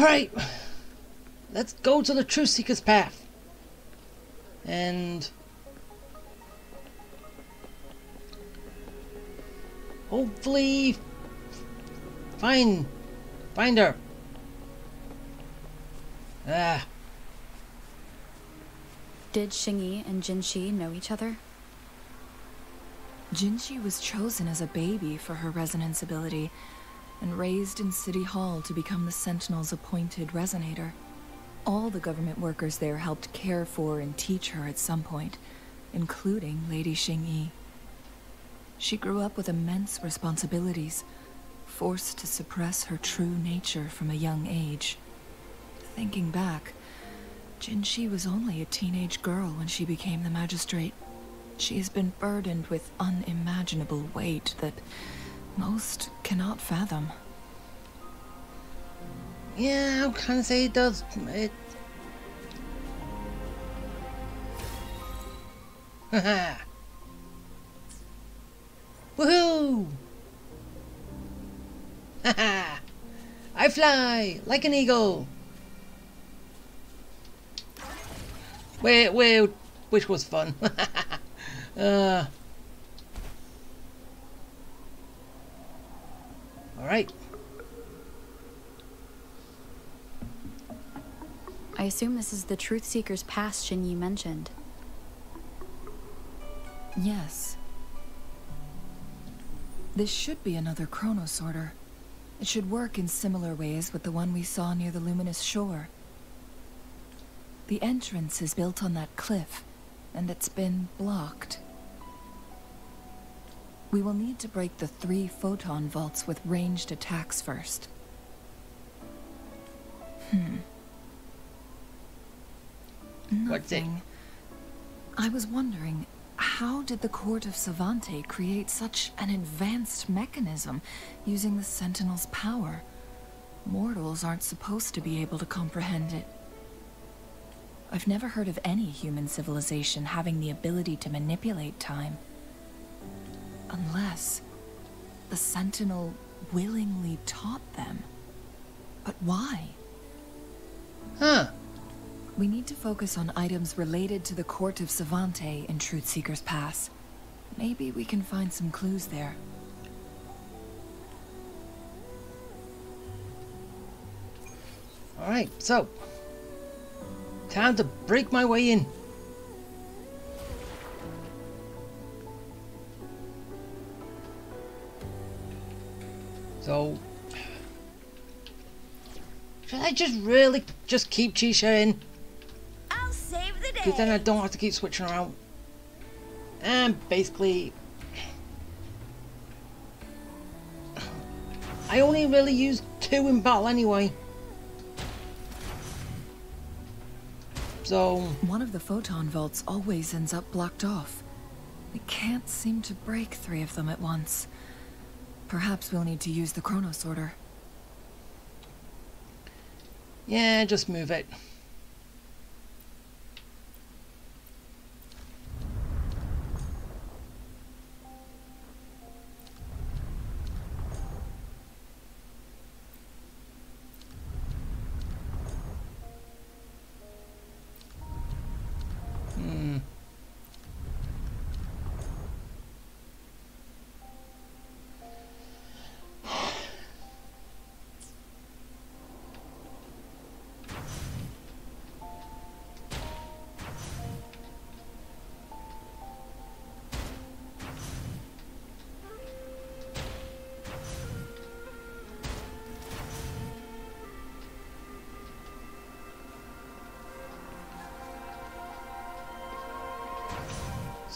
Alright. Let's go to the Truth Seeker's Path. And... Hopefully... Find... Find her. Ah. Did Xingyi and Jinhsi know each other? Jinhsi was chosen as a baby for her resonance ability and raised in City Hall to become the Sentinel's appointed resonator. All the government workers there helped care for and teach her at some point, including Lady Xingyi. She grew up with immense responsibilities, forced to suppress her true nature from a young age. Thinking back, Jinhsi was only a teenage girl when she became the magistrate. She has been burdened with unimaginable weight that most cannot fathom. Yeah, I can say it does. It. Haha. Woohoo! Haha! I fly like an eagle. Wait, wait, which was fun. uh. All right. I assume this is the Truth Seeker's Pass Xingyi mentioned. Yes. This should be another chronosorter. It should work in similar ways with the one we saw near the luminous shore. The entrance is built on that cliff, and it's been blocked. We will need to break the three photon vaults with ranged attacks first. Hmm. Nothing. I was wondering, how did the Court of Savantae create such an advanced mechanism using the Sentinel's power? Mortals aren't supposed to be able to comprehend it. I've never heard of any human civilization having the ability to manipulate time. Unless the Sentinel willingly taught them. But why? Huh. We need to focus on items related to the Court of Savantae in Truthseeker's Pass. Maybe we can find some clues there. All right. So, time to break my way in. So, should I just really just keep Chixia in? I'll save the day. Because then I don't have to keep switching around. And basically, I only really use two in battle anyway. So, One of the photon vaults always ends up blocked off. We can't seem to break three of them at once. Perhaps we'll need to use the chronosorter. yeah, just move it.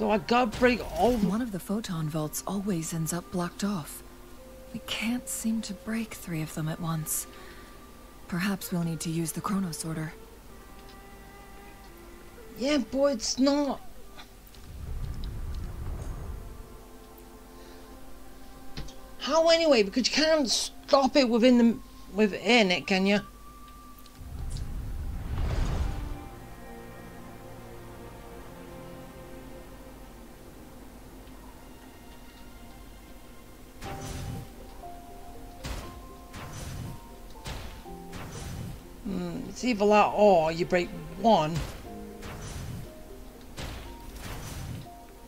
So I gotta break all One of the photon vaults always ends up blocked off. We can't seem to break three of them at once. Perhaps we'll need to use the chronosorter. Yeah, but it's not. How anyway? Because you can't stop it within the within it, can you? It's either that or you break one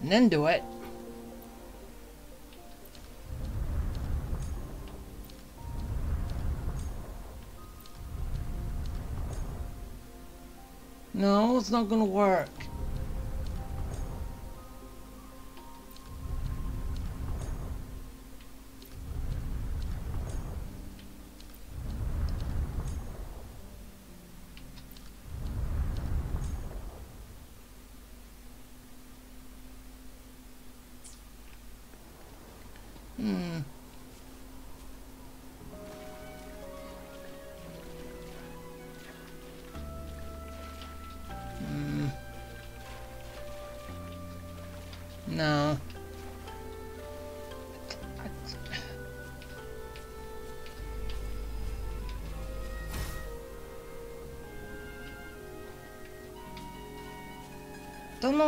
and then do it. No, it's not gonna work.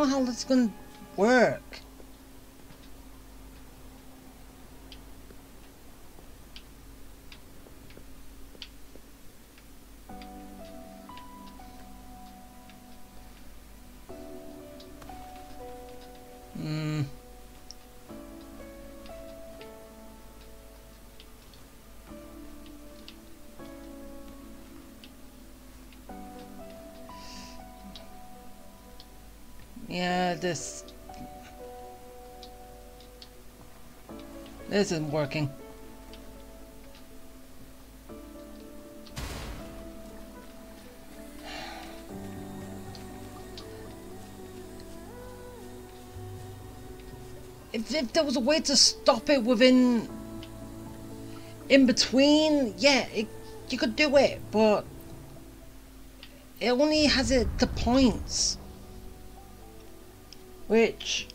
How that's gonna work. This... This isn't working. If, if there was a way to stop it within... In between, yeah, it, you could do it, but... It only has it to points. Which...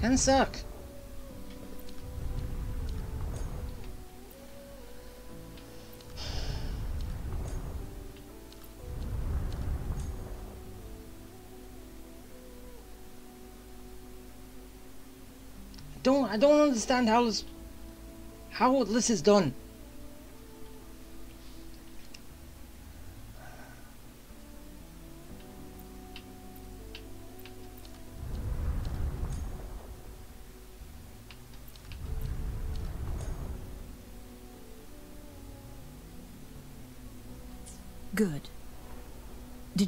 Can suck. don't I don't understand how this how this is done.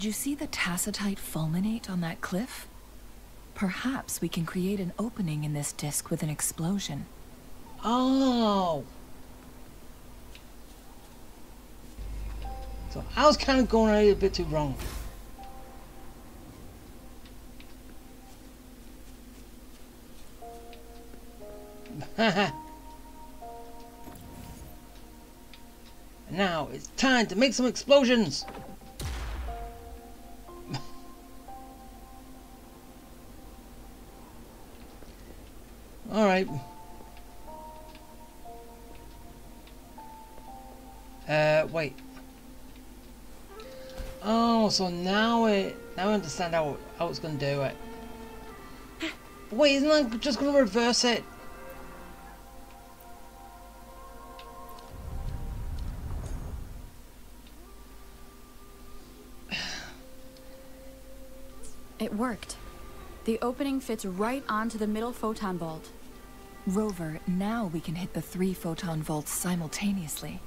Did you see the tacitite fulminate on that cliff? Perhaps we can create an opening in this disk with an explosion. Oh. So I was kind of going a bit too wrong. now it's time to make some explosions. So now it now I understand how how it's gonna do it. Wait, isn't that just gonna reverse it? It worked. The opening fits right onto the middle photon vault. Rover, now we can hit the three photon vaults simultaneously.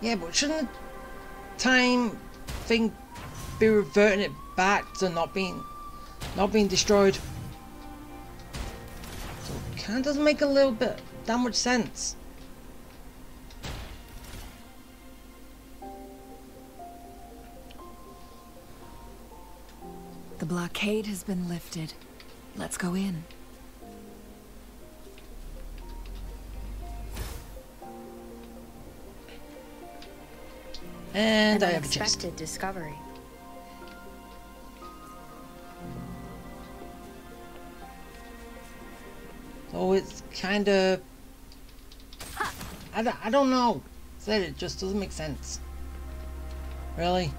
Yeah, but shouldn't time thing be reverting it back to not being not being destroyed? So it kinda doesn't make a little bit that much sense. The blockade has been lifted. Let's go in. And An I have a chest. unexpected discovery. So it's kind of. I, don't- I don't know. Said it just doesn't make sense. Really?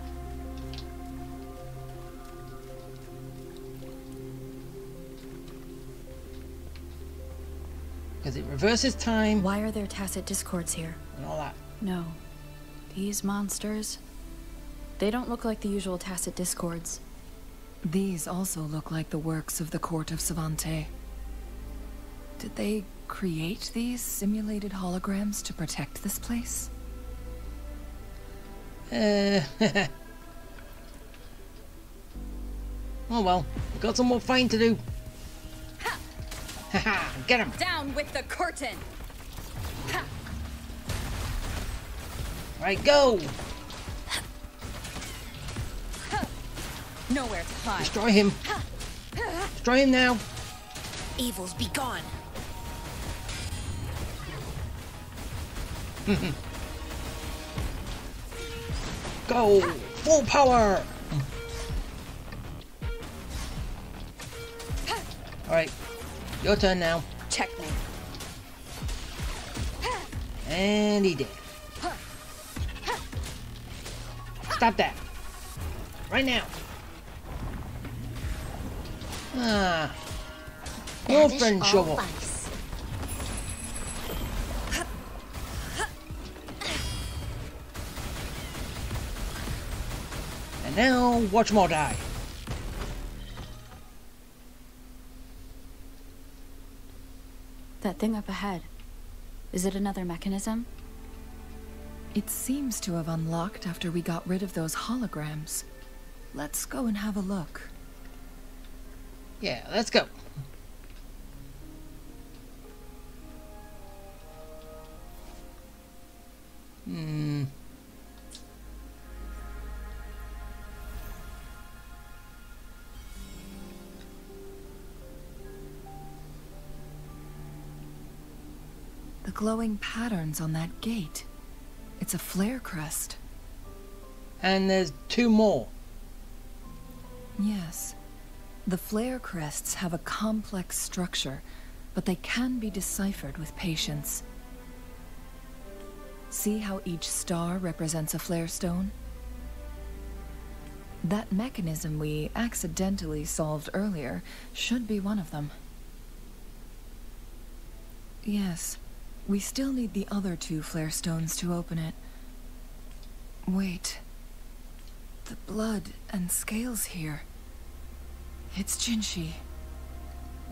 because it reverses time Why are there Tacet Discords here? and all that. No. These monsters. They don't look like the usual Tacet Discords. These also look like the works of the court of Savantae. Did they create these simulated holograms to protect this place? Uh, oh well, we've got some more fighting to do. Haha, get him! Down with the curtain! Right, go! Nowhere to hide. Destroy him! Destroy him now! Evils be gone. Go! Full power! Alright, your turn now. Checkmate. And he did. Stop that. Right now. Ah. More That is friend shovel. ice. And now, watch more die. That thing up ahead. Is it another mechanism? It seems to have unlocked after we got rid of those holograms. Let's go and have a look. Yeah, let's go. Hmm. The glowing patterns on that gate. It's a flare crest. And there's two more. Yes. The flare crests have a complex structure, but they can be deciphered with patience. See how each star represents a flare stone? That mechanism we accidentally solved earlier should be one of them. Yes, we still need the other two flare stones to open it. Wait. The blood and scales here. It's Jinhsi.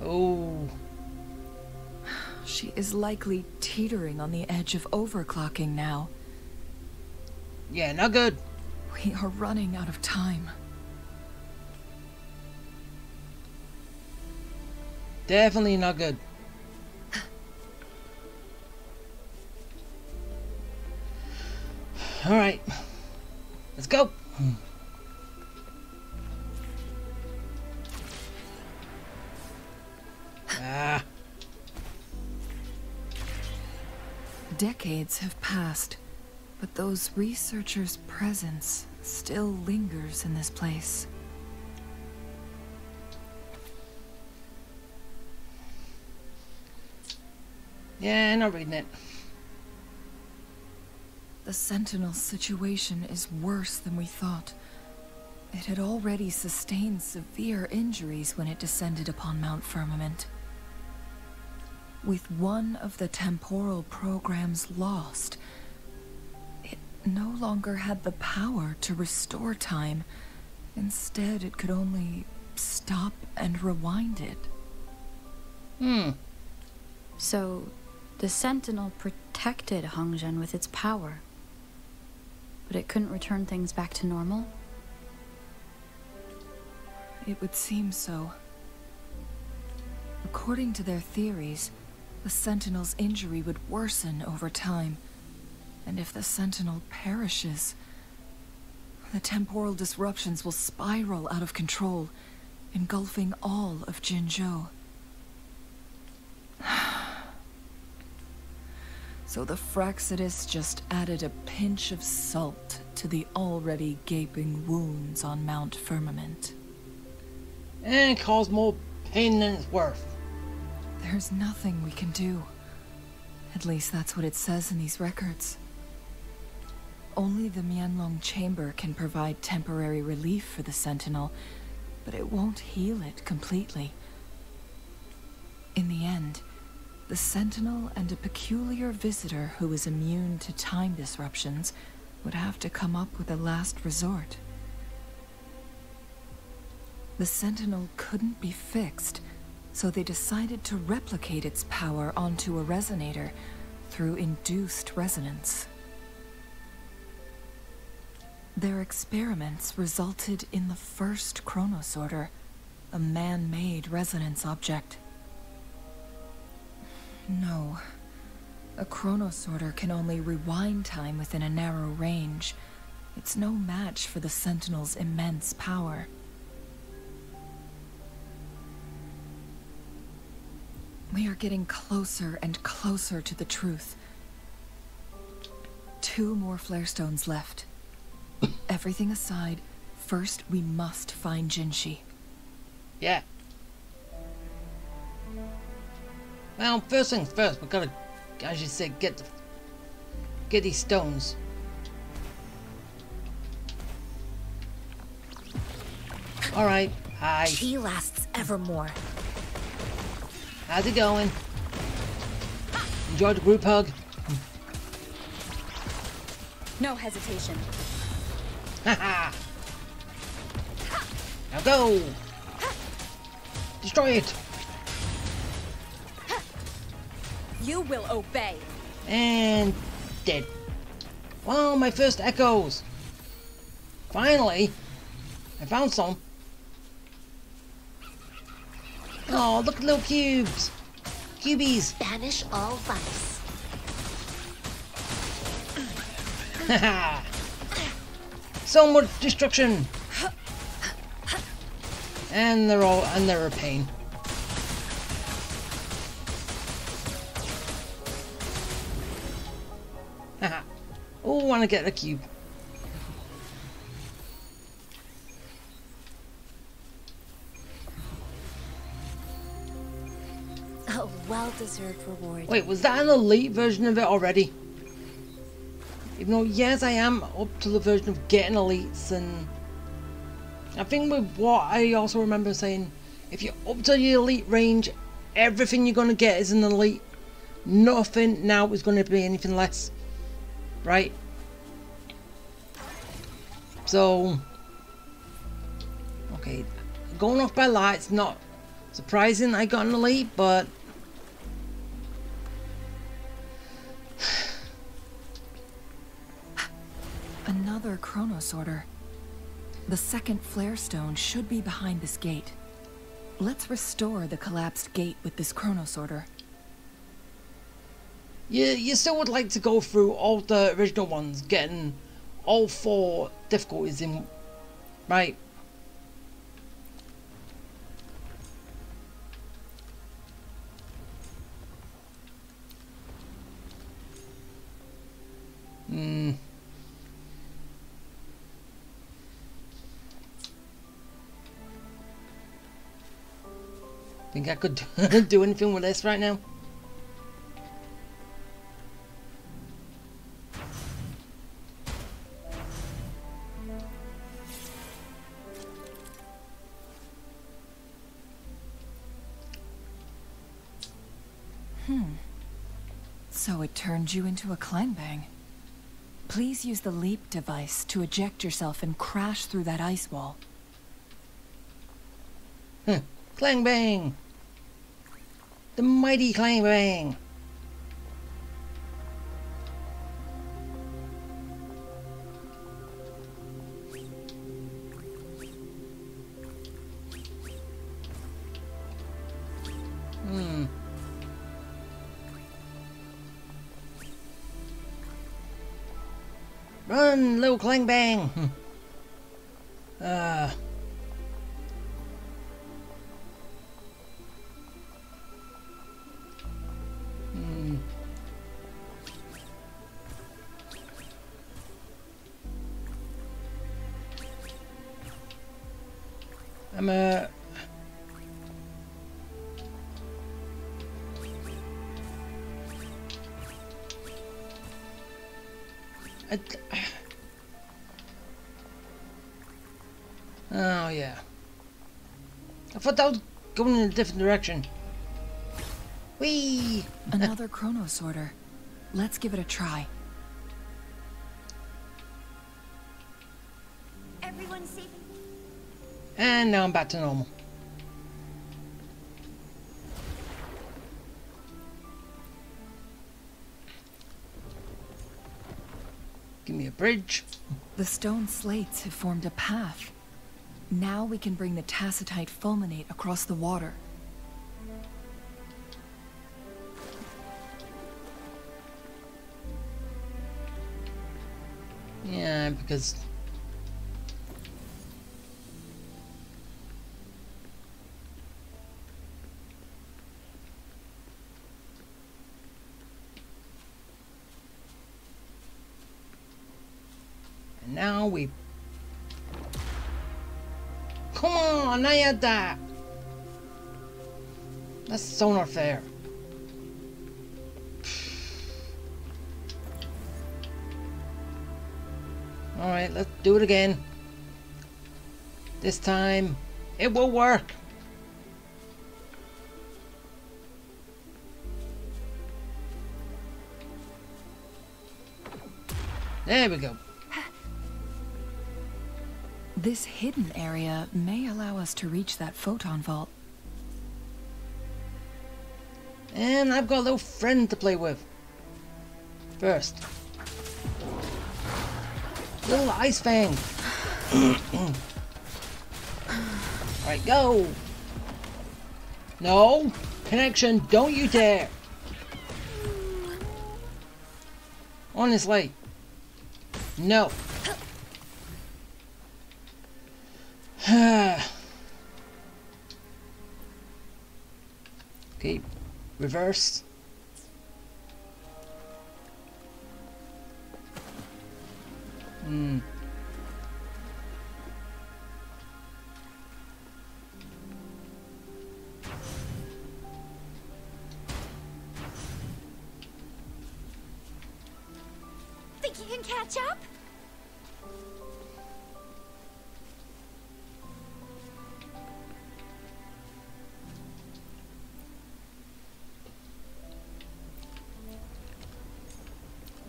Oh. She is likely teetering on the edge of overclocking now. Yeah, not good. We are running out of time. Definitely not good. Alright. Let's go. Ah, Decades have passed, but those researchers' presence still lingers in this place. yeah, I'm not reading it. The Sentinel's situation is worse than we thought. It had already sustained severe injuries when it descended upon Mount Firmament. With one of the temporal programs lost, it no longer had the power to restore time. Instead, it could only stop and rewind it. Hmm. So, the Sentinel protected Hongzhen with its power. But it couldn't return things back to normal? It would seem so. According to their theories, the Sentinel's injury would worsen over time. And if the Sentinel perishes, the temporal disruptions will spiral out of control, engulfing all of Jinzhou. So the Fractsidus just added a pinch of salt to the already gaping wounds on Mount Firmament. And caused more pain than it's worth. There's nothing we can do. At least that's what it says in these records. Only the Mianlong Chamber can provide temporary relief for the Sentinel, but it won't heal it completely. In the end, the Sentinel and a peculiar visitor who is immune to time disruptions would have to come up with a last resort. The Sentinel couldn't be fixed, so they decided to replicate its power onto a resonator through induced resonance. Their experiments resulted in the first Chronosorter, a man-made resonance object. No. A Chronosorter can only rewind time within a narrow range. It's no match for the Sentinel's immense power. We are getting closer and closer to the truth. Two more flare stones left. Everything aside, first we must find Jinhsi. Yeah. Well, first things first, we gotta, as you said, get the, get these stones. All right. Hi. She lasts evermore. How's it going? Enjoy the group hug. No hesitation. Haha. now go. Destroy it. You will obey. And dead. Well, my first echoes. Finally, I found some. Oh, look at little cubes. Cubies. Banish all vice. Haha. so much destruction. And they're all and they're a pain. Oh, want to get the cube. A well-deserved reward. Wait, was that an elite version of it already? Even though, yes, I am up to the version of getting elites, and I think with what I also remember saying, if you're up to the elite range, everything you're gonna get is an elite. Nothing now is gonna be anything less, right? So, okay, going off by lights, not surprising I got an elite, but Another Chronosorter. The second flare stone should be behind this gate. Let's restore the collapsed gate with this Chronosorter. You, you still would like to go through all the original ones, getting all four difficulties in, right? Hmm. Think I could do anything with this right now? You into a Clangbang. Please use the leap device to eject yourself and crash through that ice wall. Hmm. Clang bang! The mighty clang Clang bang! uh. Thought that was going in a different direction. Whee! Another chronosorter. Let's give it a try. Everyone safe? And now I'm back to normal. Give me a bridge. The stone slates have formed a path. Now we can bring the tacitite fulminate across the water. Yeah, because now you had that. That's so not fair. Alright, let's do it again. This time, it will work. There we go. This hidden area may allow us to reach that photon vault. And I've got a little friend to play with. First. Little ice fang. Alright, go. No. Connection, don't you dare. Honestly. No. okay, reverse.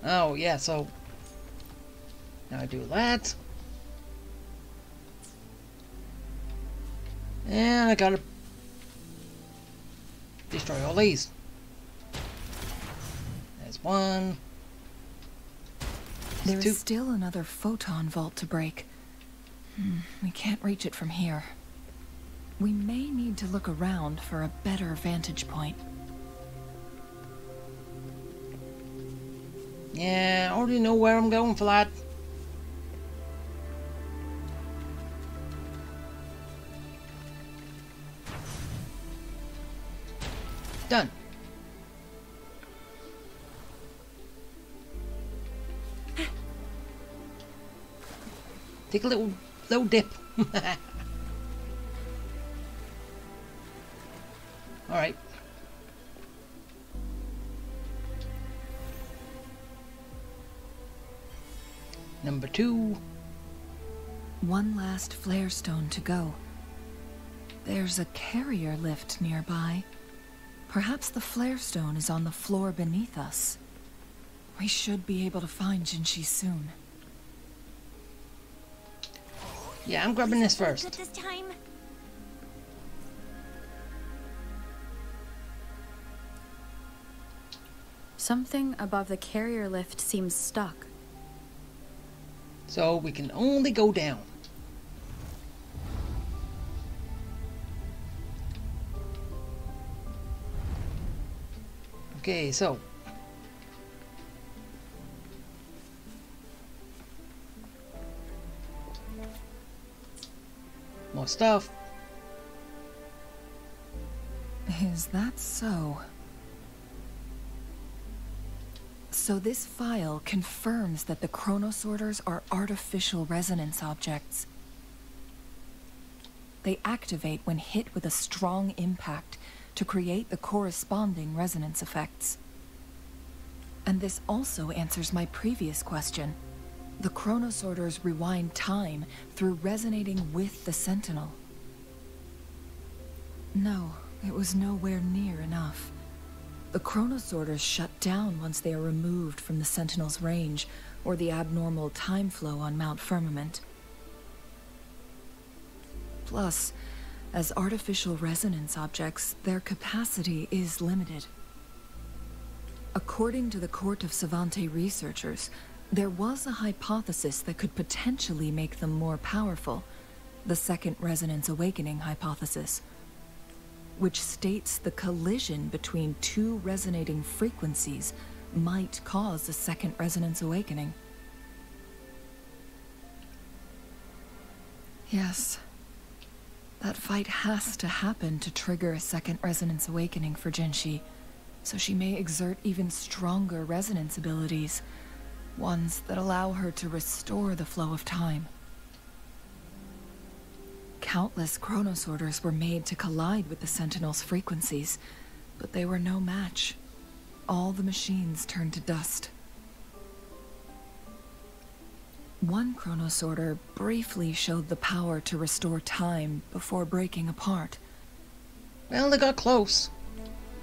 Oh, yeah, so... Now I do that. And I gotta... Destroy all these. There's one. There two. is still another photon vault to break. Hmm, we can't reach it from here. We may need to look around for a better vantage point. Yeah, I already know where I'm going for that. Done. Take a little little dip. two. One last flare stone to go. There's a carrier lift nearby. Perhaps the flare stone is on the floor beneath us. We should be able to find Jinhsi soon. Yeah, I'm grabbing this first. this time? Something above the carrier lift seems stuck. So we can only go down. Okay, so. More stuff. Is that so? So this file confirms that the chronosorters are artificial resonance objects. They activate when hit with a strong impact to create the corresponding resonance effects. And this also answers my previous question. The chronosorters rewind time through resonating with the sentinel. No, it was nowhere near enough. The chronosorters shut down once they are removed from the Sentinel's range, or the abnormal time flow on Mount Firmament. Plus, as artificial resonance objects, their capacity is limited. According to the Court of Savantae researchers, there was a hypothesis that could potentially make them more powerful, the Second Resonance Awakening hypothesis, which states the collision between two resonating frequencies might cause a Second Resonance Awakening. Yes. That fight has to happen to trigger a Second Resonance Awakening for Jinhsi, so she may exert even stronger resonance abilities ones that allow her to restore the flow of time. Countless chronosorters were made to collide with the Sentinel's frequencies, but they were no match. All the machines turned to dust. One chronosorter briefly showed the power to restore time before breaking apart. Well, they got close.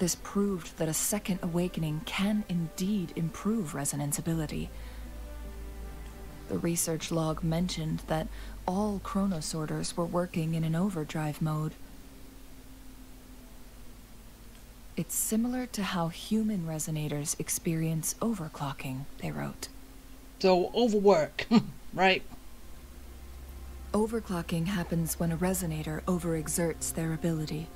This proved that a second awakening can indeed improve resonance ability. The research log mentioned that all chronosorters were working in an overdrive mode. It's similar to how human resonators experience overclocking, they wrote. So, overwork, right? Overclocking happens when a resonator overexerts their ability.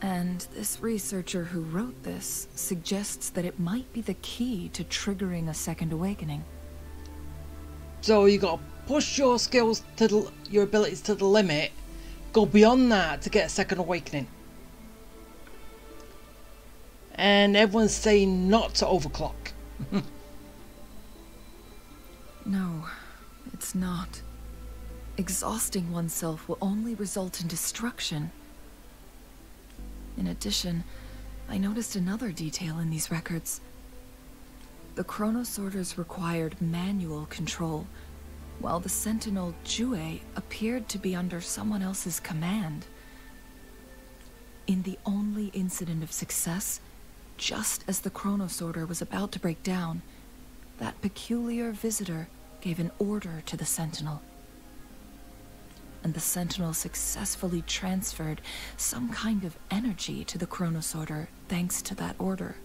And this researcher who wrote this suggests that it might be the key to triggering a second awakening. So you got push your skills to the, your abilities to the limit, go beyond that to get a second awakening. And everyone's saying not to overclock. no, it's not. Exhausting oneself will only result in destruction. In addition, I noticed another detail in these records. The chronosorters required manual control, while the sentinel Jue appeared to be under someone else's command. In the only incident of success, just as the Chronosorter was about to break down, that peculiar visitor gave an order to the sentinel and the Sentinel successfully transferred some kind of energy to the Chronosorter thanks to that order.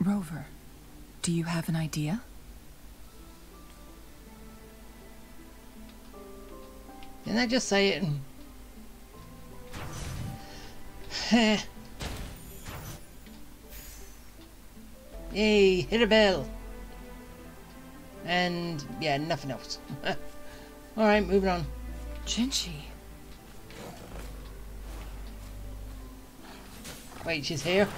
Rover, do you have an idea? Didn't I just say it? Heh. Yay, hit a bell. And yeah, nothing else. Alright, moving on. Jinhsi. Wait, she's here?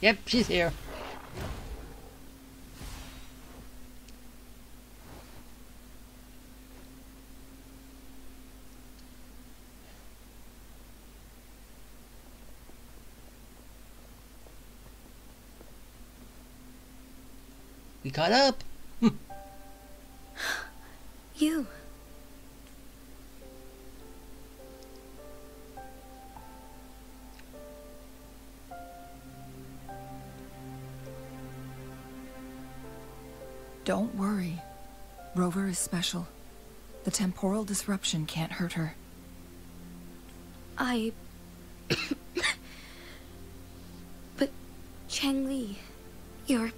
Yep, she's here. We caught up. Hmm. You. Don't worry. Rover is special. The temporal disruption can't hurt her. I... but, Changli, you're...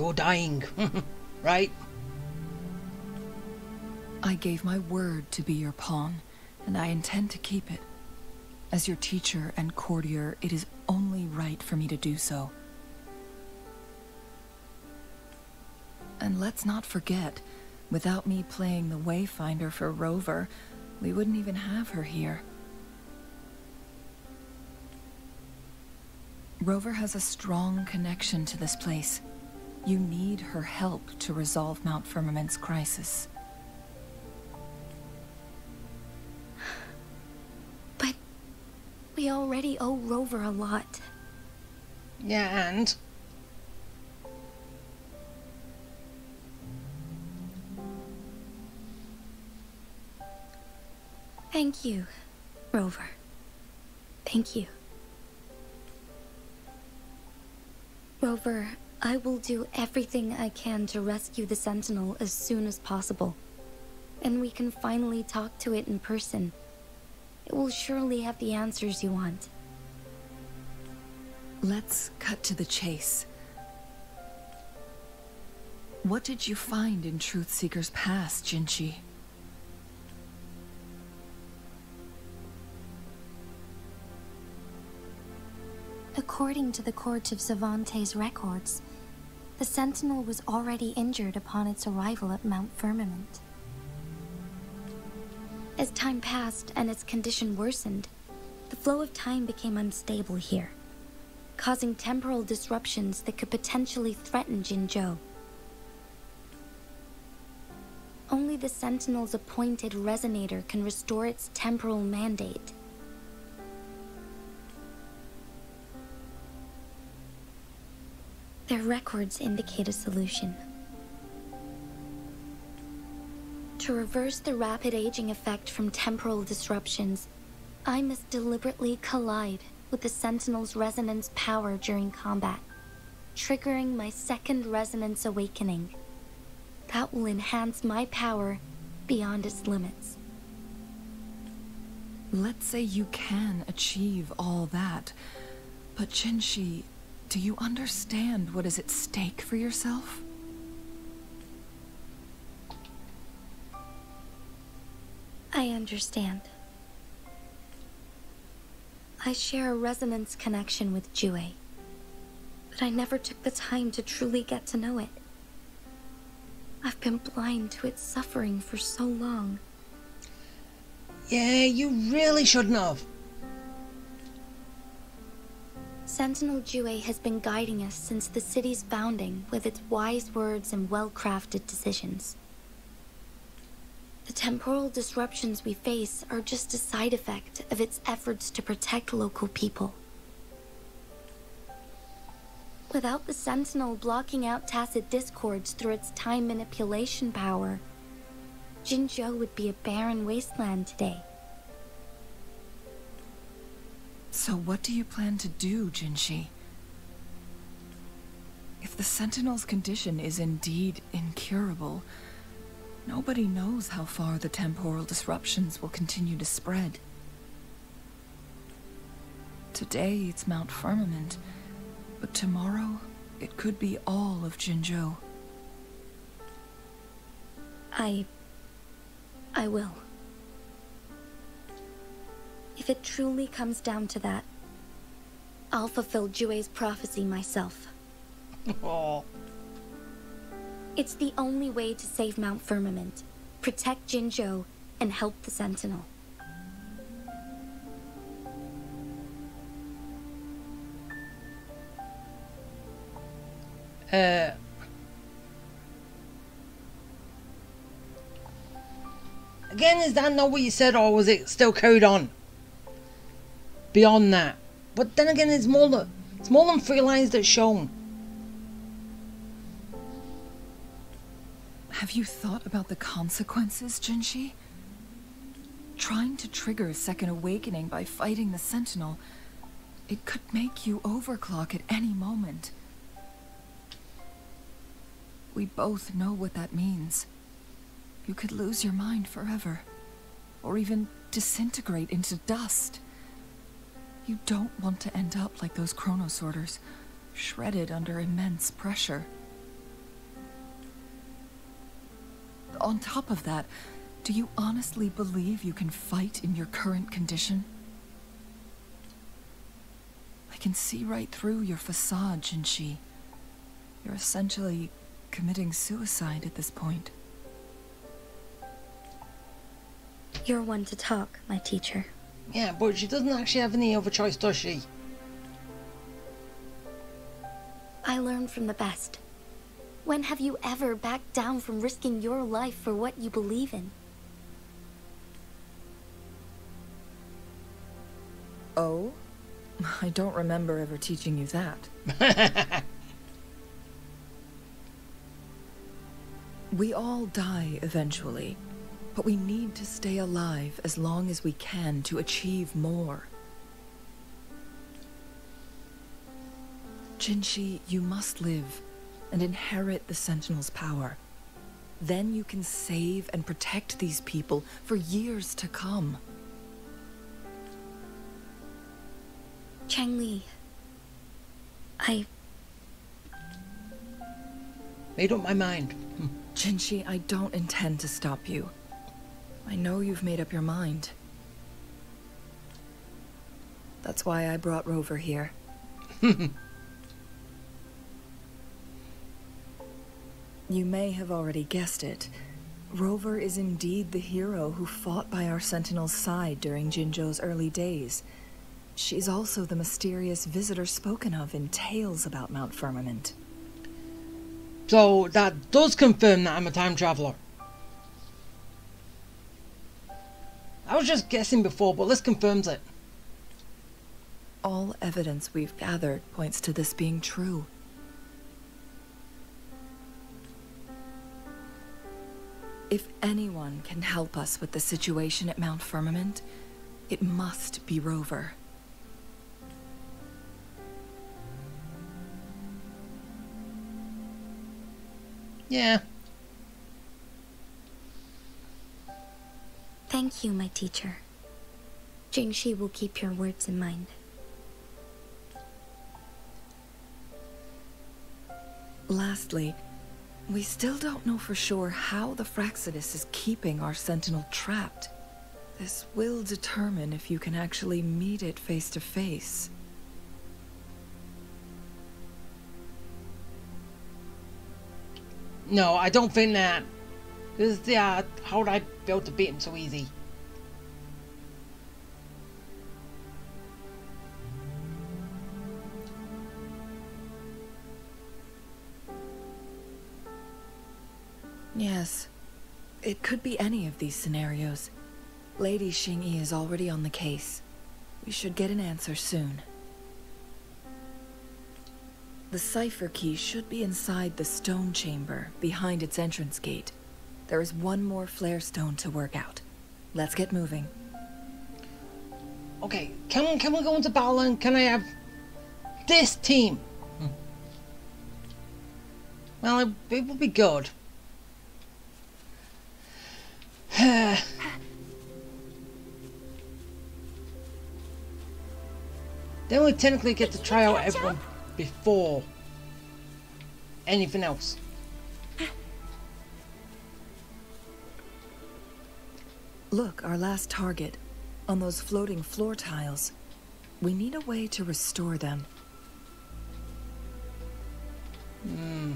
You're dying, right? I gave my word to be your pawn, and I intend to keep it. As your teacher and courtier, it is only right for me to do so. And let's not forget, without me playing the Wayfinder for Rover, we wouldn't even have her here. Rover has a strong connection to this place. You need her help to resolve Mount Firmament's crisis. But we already owe Rover a lot. Yeah, and? Thank you, Rover. Thank you. Rover, I will do everything I can to rescue the Sentinel as soon as possible. And we can finally talk to it in person. It will surely have the answers you want. Let's cut to the chase. What did you find in Truthseeker's past, Jinhsi? According to the Court of Savantae's records, the Sentinel was already injured upon its arrival at Mount Firmament. As time passed and its condition worsened, the flow of time became unstable here, causing temporal disruptions that could potentially threaten Jinzhou. Only the Sentinel's appointed resonator can restore its temporal mandate. Their records indicate a solution. To reverse the rapid aging effect from temporal disruptions, I must deliberately collide with the Sentinel's resonance power during combat, triggering my second resonance awakening. That will enhance my power beyond its limits. Let's say you can achieve all that, but Jinhsi, do you understand what is at stake for yourself? I understand. I share a resonance connection with Jue, but I never took the time to truly get to know it. I've been blind to its suffering for so long. Yeah, you really shouldn't have. Sentinel Jue has been guiding us since the city's founding with its wise words and well-crafted decisions. The temporal disruptions we face are just a side effect of its efforts to protect local people. Without the Sentinel blocking out Tacet Discords through its time manipulation power, Jinzhou would be a barren wasteland today. So what do you plan to do, Jinhsi? If the Sentinel's condition is indeed incurable, nobody knows how far the temporal disruptions will continue to spread. Today it's Mount Firmament, but tomorrow it could be all of Jinzhou. I... I will. If it truly comes down to that, I'll fulfill Jue's prophecy myself. Oh, It's the only way to save Mount Firmament, protect Jinzhou, and help the Sentinel. uh. Again, is that not what you said, or was it still carried on? Beyond that. But then again, it's more than, it's more than three lines that's shown. Have you thought about the consequences, Jinhsi? Trying to trigger a second awakening by fighting the Sentinel, it could make you overclock at any moment. We both know what that means. You could lose your mind forever, or even disintegrate into dust. You don't want to end up like those chronosorters, shredded under immense pressure. On top of that, do you honestly believe you can fight in your current condition? I can see right through your facade, Jinhsi. You're essentially committing suicide at this point. You're one to talk, my teacher. Yeah, but she doesn't actually have any other choice, does she? I learn from the best. When have you ever backed down from risking your life for what you believe in? Oh? I don't remember ever teaching you that. we all die eventually. But we need to stay alive as long as we can to achieve more. Jinhsi, you must live and inherit the Sentinel's power. Then you can save and protect these people for years to come. Changli. I... Made up my mind. Jinhsi, I don't intend to stop you. I know you've made up your mind. That's why I brought Rover here. you may have already guessed it. Rover is indeed the hero who fought by our Sentinel's side during Jinzhou's early days. She's also the mysterious visitor spoken of in tales about Mount Firmament. So that does confirm that I'm a time traveler. Was just guessing before, but this confirms it. All evidence we've gathered points to this being true. If anyone can help us with the situation at Mount Firmament, it must be Rover. Yeah. Thank you, my teacher. Jinhsi will keep your words in mind. Lastly, we still don't know for sure how the Fractsidus is keeping our Sentinel trapped. This will determine if you can actually meet it face to face. No, I don't think that. Because, yeah, how would I be able to beat him so easy? Yes. It could be any of these scenarios. Lady Xingyi is already on the case. We should get an answer soon. The cipher key should be inside the stone chamber, behind its entrance gate. There is one more flare stone to work out. Let's get moving. Okay, can, can we go into battle and can I have this team? Hmm. Well, it, it would be good. then we technically get to try out everyone before anything else. Look, our last target. On those floating floor tiles. We need a way to restore them. Hmm.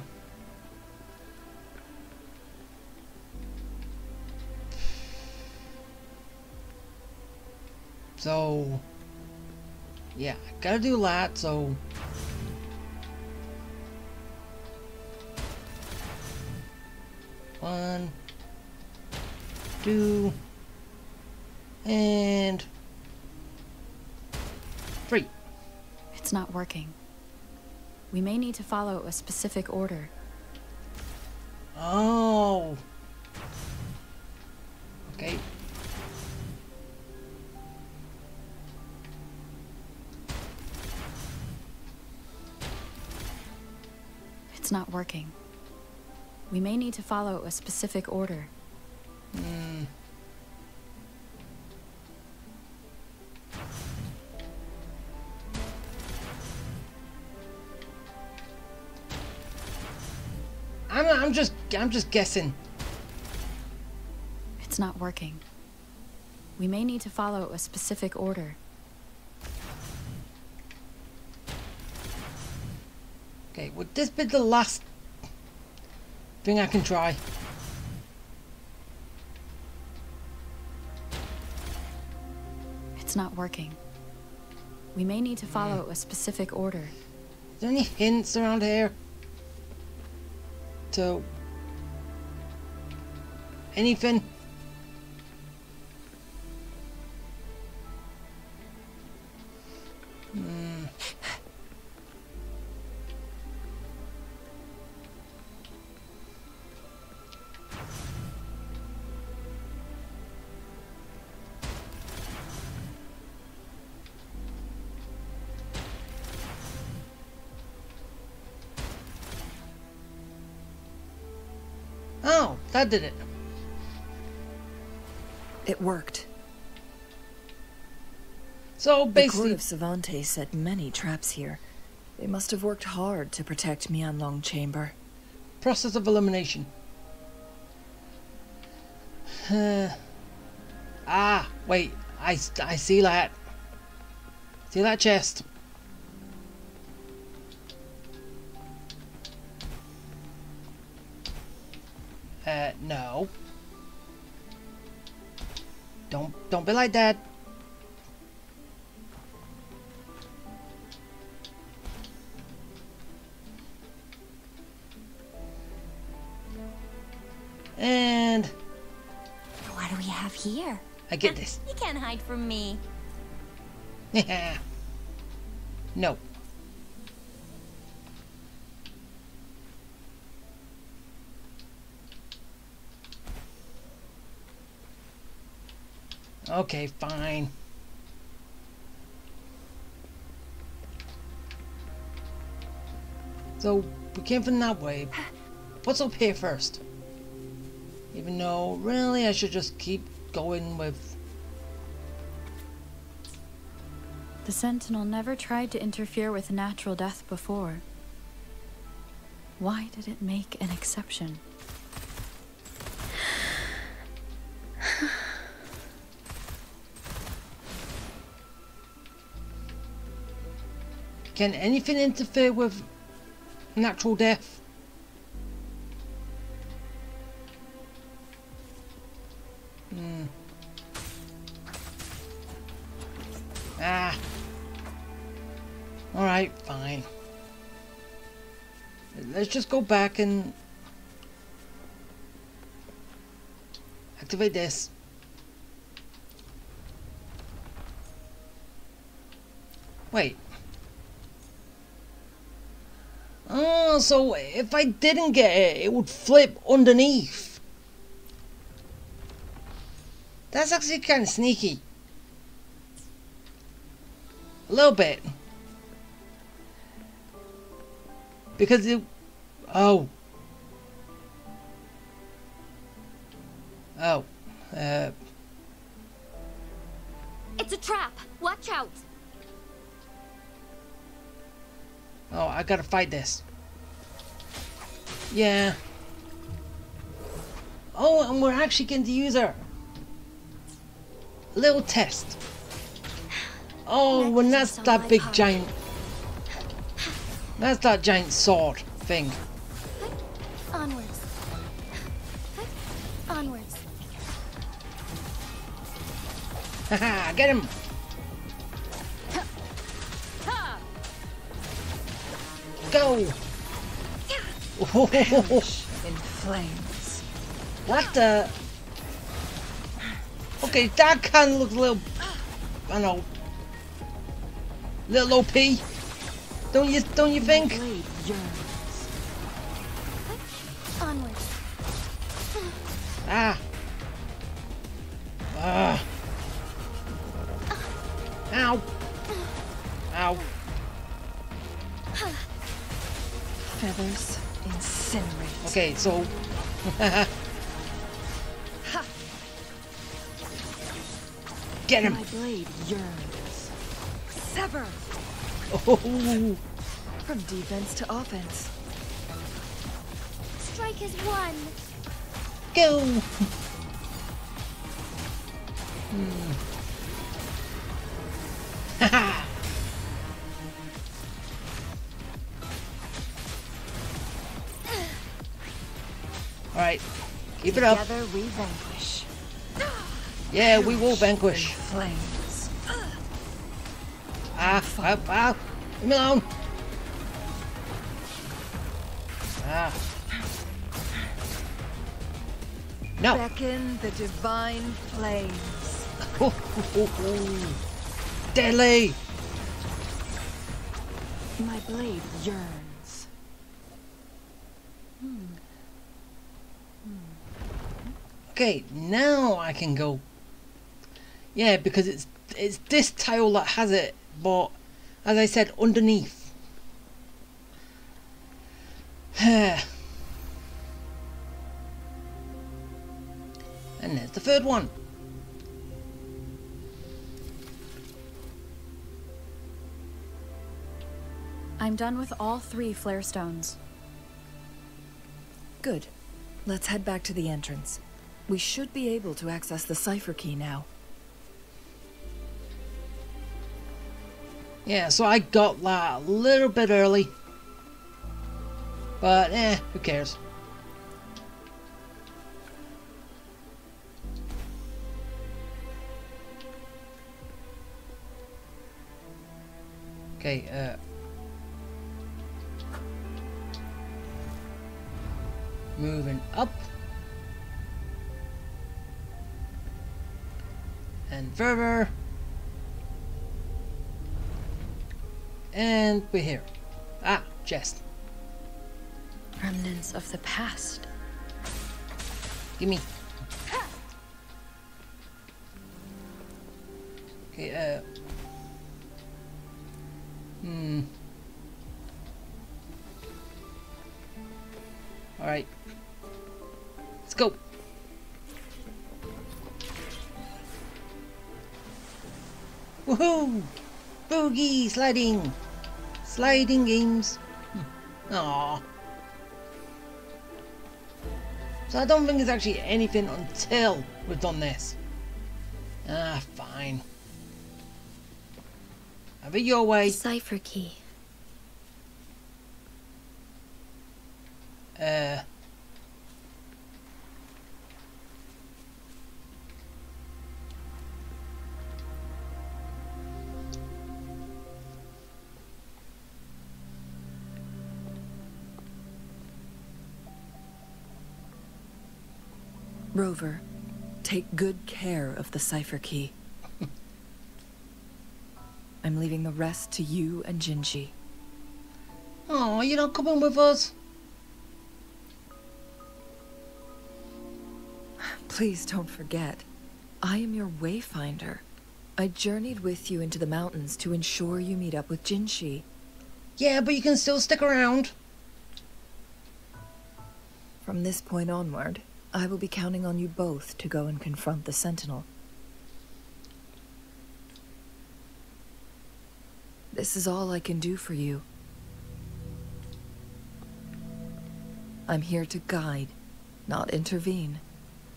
So, yeah, gotta do that, so... One, two, and three. It's not working. We may need to follow a specific order. Oh. Okay. It's not working. We may need to follow a specific order. Hmm. I'm, I'm just I'm just guessing. It's not working. We may need to follow a specific order. Okay, would this be the last thing I can try? It's not working. We may need to follow a specific order. Is there any hints around here? To anything? That did it. It worked. So basically, The court of Savantes set many traps here. They must have worked hard to protect Mianlong Chamber. process of elimination. Uh, ah, wait, I, I see that. See that chest? Uh, no. Don't, don't be like that. And What do we have here? I get this. You can't hide from me. Yeah. no. Okay, fine. So, we came from that way. What's up here first? Even though, really, I should just keep going with The Sentinel never tried to interfere with natural death before. Why did it make an exception? Can anything interfere with natural death? Hmm. Ah. Alright, fine. Let's just go back and activate this. Wait. Oh, so if I didn't get it, it would flip underneath. That's actually kind of sneaky. A little bit. Because it... Oh. Oh. Uh... It's a trap. Watch out. Oh, I gotta fight this. Yeah. Oh, and we're actually going to use her. Little test. Oh, and that's that big giant. That's that giant sword thing. Onwards. Onwards. Haha, get him! Go! In flames. what the? Okay, that kind of looks a little, I don't know, little OP. Don't you? Don't you think? Ah. Ah. Ow. Ow. Feathers. Okay, so. Get him! My blade yearns. Sever! Oh, From defense to offense. Strike is one. go! Hmm. Keep it up. Together we vanquish. Yeah, we will vanquish. flames. Ah, ah, ah! Leave me alone! Ah. No! Beckon the divine flames. Deadly! My blade yearns. Okay, now I can go. Yeah, because it's it's this tile that has it, but as I said, underneath. And there's the third one. I'm done with all three flare stones. Good. Let's head back to the entrance. We should be able to access the cipher key now. Yeah, so I got that a little bit early. But, eh, who cares? Okay, uh... Moving up. And further. And we're here. Ah, chest. Remnants of the past. Give me. Okay, uh. Hmm. Woohoo! Boogie sliding! Sliding games. Aww. So I don't think it's actually anything until we've done this. Ah, fine. Have it your way. Cipher key. Rover, take good care of the cipher key. I'm leaving the rest to you and Jinhsi. Oh, you're not coming with us? Please don't forget, I am your wayfinder. I journeyed with you into the mountains to ensure you meet up with Jinhsi. Yeah, but you can still stick around. From this point onward, I will be counting on you both to go and confront the Sentinel. This is all I can do for you. I'm here to guide, not intervene.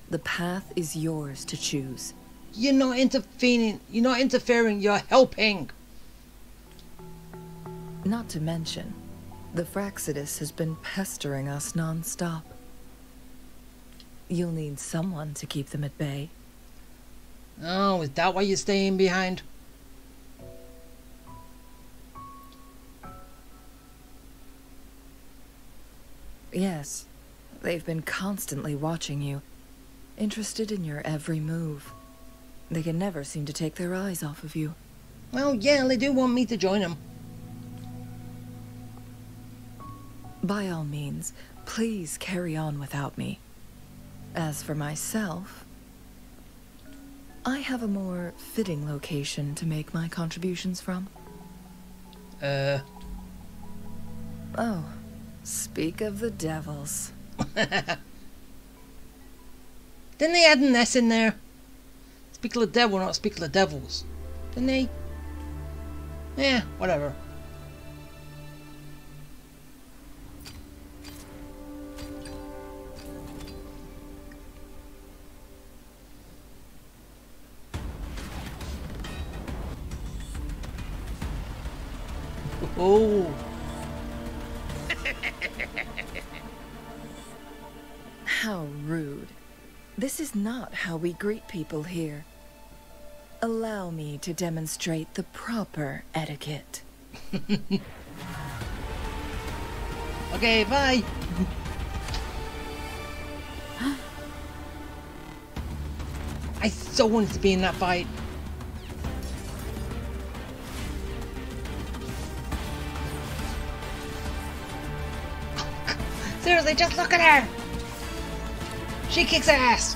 The path is yours to choose. You're not intervening. You're not interfering. You're helping. Not to mention, the Fractsidus has been pestering us non-stop. You'll need someone to keep them at bay. Oh, is that why you're staying behind? Yes, they've been constantly watching you, interested in your every move. They can never seem to take their eyes off of you. Well, yeah, they do want me to join them. By all means, please carry on without me. As for myself, I have a more fitting location to make my contributions from. Uh, Oh, speak of the devils. didn't they add an S in there? Speak of the devil, not speak of the devils. Didn't they? Yeah, whatever. Oh, How rude. This is not how we greet people here. Allow me to demonstrate the proper etiquette. okay, bye. I so wanted to be in that fight. Seriously, just look at her! She kicks ass!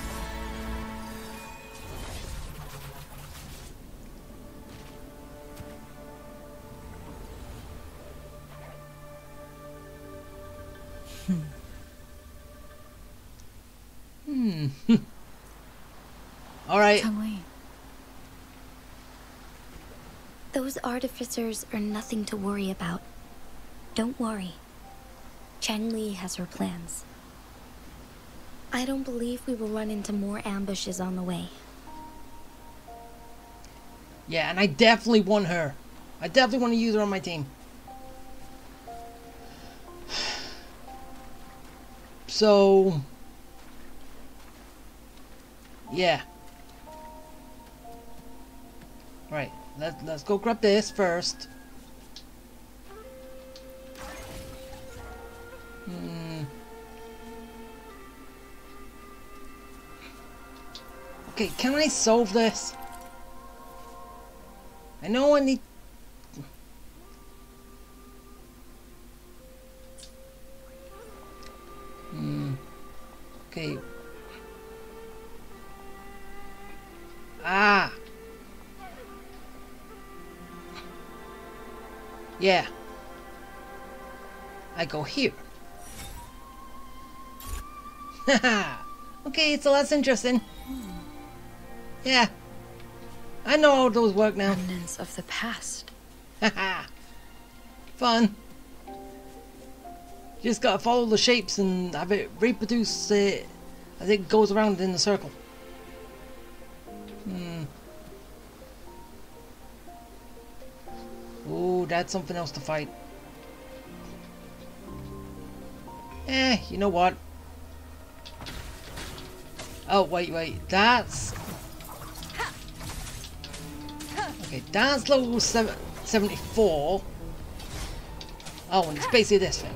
Hmm. Alright. Changli. Those artificers are nothing to worry about. Don't worry. Changli has her plans. I don't believe we will run into more ambushes on the way. Yeah, and I definitely want her. I definitely want to use her on my team. So... Yeah. Right, let, let's go grab this first. Okay, can I solve this? I know I need... Hmm. Okay. Ah! Yeah. I go here. Haha! okay, so that's interesting. Yeah. I know how those work now. Remnants of the past. Haha. Fun. You just gotta follow the shapes and have it reproduce it as it goes around in a circle. Hmm. Oh, that's something else to fight. Eh, you know what? Oh, wait, wait. That's... Okay, that's level seven, 74. Oh, and it's basically this thing.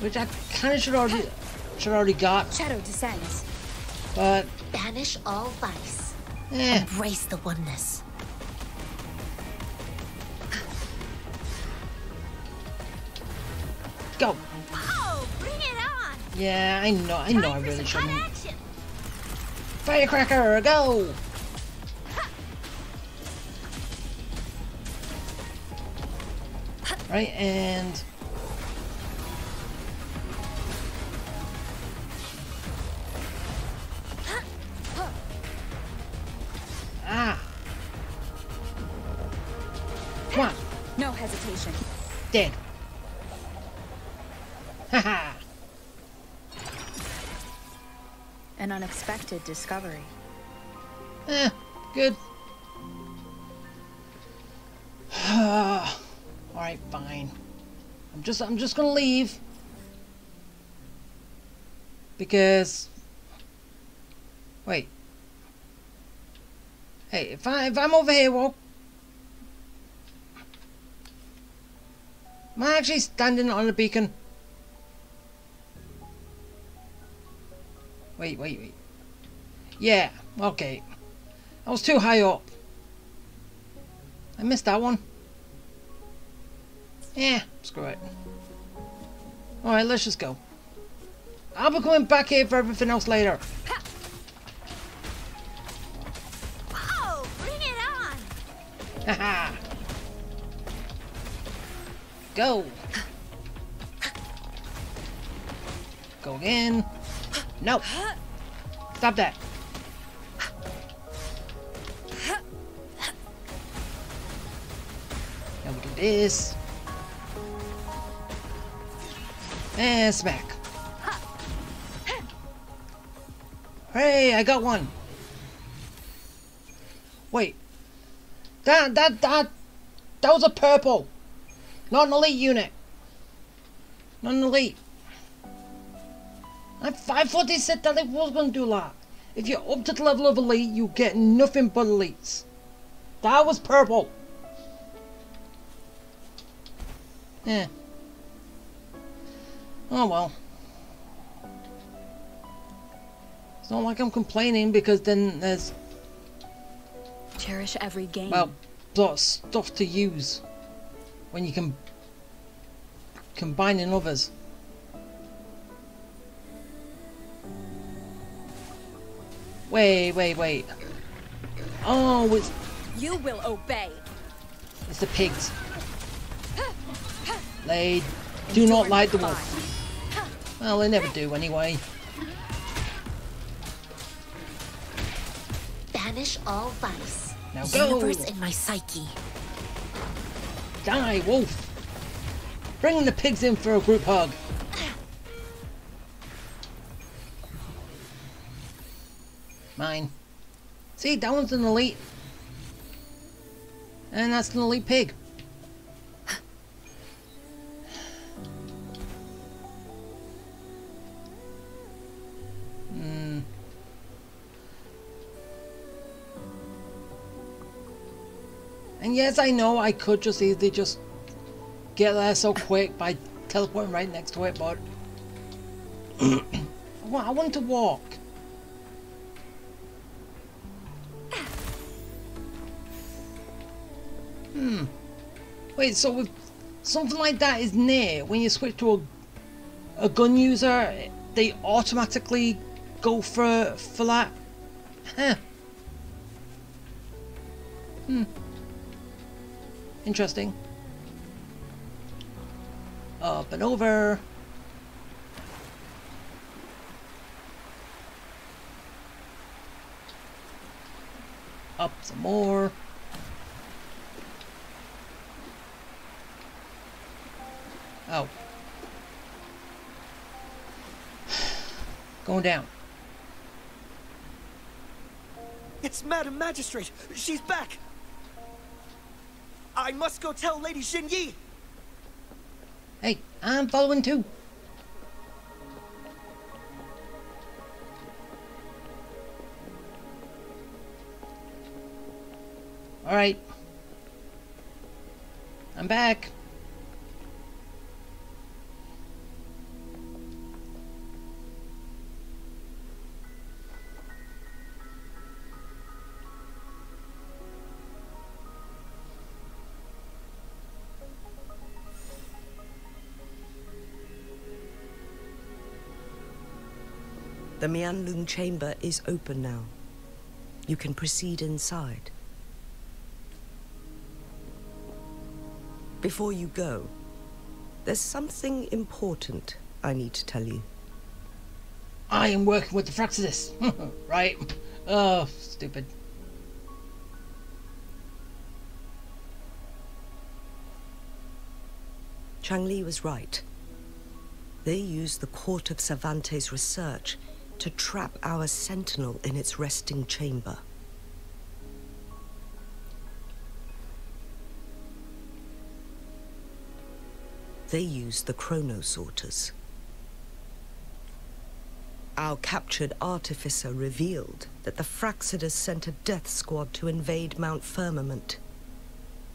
Which I kind of should already should already got, Shadow descends. but Banish all vice. eh, Embrace the oneness. go. Oh, bring it on! Yeah, I know, I know, I really shouldn't. Firecracker, go! Right, and ah, come on, No hesitation. dead. Haha. An unexpected discovery. Eh, good. Just I'm just gonna leave. Because Wait. Hey, if I if I'm over here, well Am I actually standing on a beacon? Wait, wait, wait. Yeah, okay. I was too high up. I missed that one. Yeah, screw it. Alright, let's just go. I'll be coming back here for everything else later. Oh, bring it on! Haha. go. Go again. No. Stop that. Now we do this. Eh, and smack. Hey, I got one. Wait. That that that that was a purple. Not an elite unit. Not an elite. I, thought they said that it was gonna do that. If you're up to the level of elite, you get nothing but elites. That was purple. Yeah. Oh well. It's not like I'm complaining because then there's Cherish every game. well, of stuff to use when you can combine in others. Wait, wait, wait. Oh, it's, you will obey. it's the pigs. They do not like the wolf. Well, they never do anyway. Banish all vice. Now go. Universe in my psyche. Die, wolf! Bring the pigs in for a group hug. Mine. See, that one's an elite. And that's an elite pig. And yes, I know I could just easily just get there so quick by teleporting right next to it, but I want, I want to walk. Hmm. Wait, so something like that is near, when you switch to a, a gun user, they automatically go for for that? Huh. Hmm. Interesting. Up and over. Up some more. Oh. Going down. It's Madam Magistrate! She's back! I must go tell Lady Xin Yi! Hey, I'm following too. Alright. I'm back. The Mianlung chamber is open now. You can proceed inside. Before you go, there's something important I need to tell you. I am working with the Fractsidus. right. Oh, stupid. Changli was right. They used the Court of Savantae's research to trap our sentinel in its resting chamber. They used the chronosorters. Our captured artificer revealed that the Fractsidus sent a death squad to invade Mount Firmament.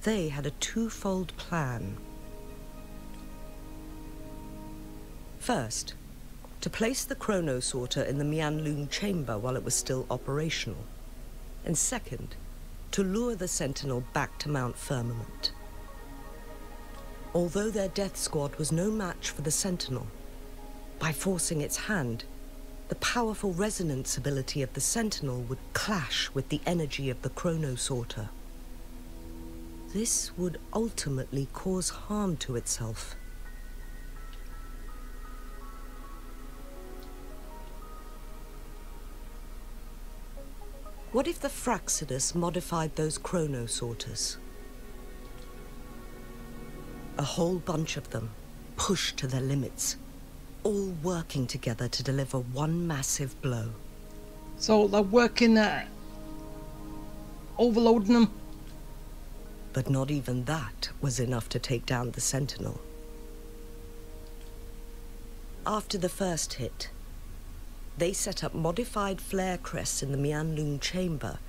They had a twofold plan. First, to place the chronosorter in the Mianlun chamber while it was still operational. And second, to lure the Sentinel back to Mount Firmament. Although their death squad was no match for the Sentinel, by forcing its hand, the powerful resonance ability of the Sentinel would clash with the energy of the Chronosorter. This would ultimately cause harm to itself. What if the Fractsidus modified those chronosorters? A whole bunch of them, pushed to their limits, all working together to deliver one massive blow. So they're working at overloading them. But not even that was enough to take down the Sentinel. After the first hit, they set up modified flare crests in the Mianlun chamber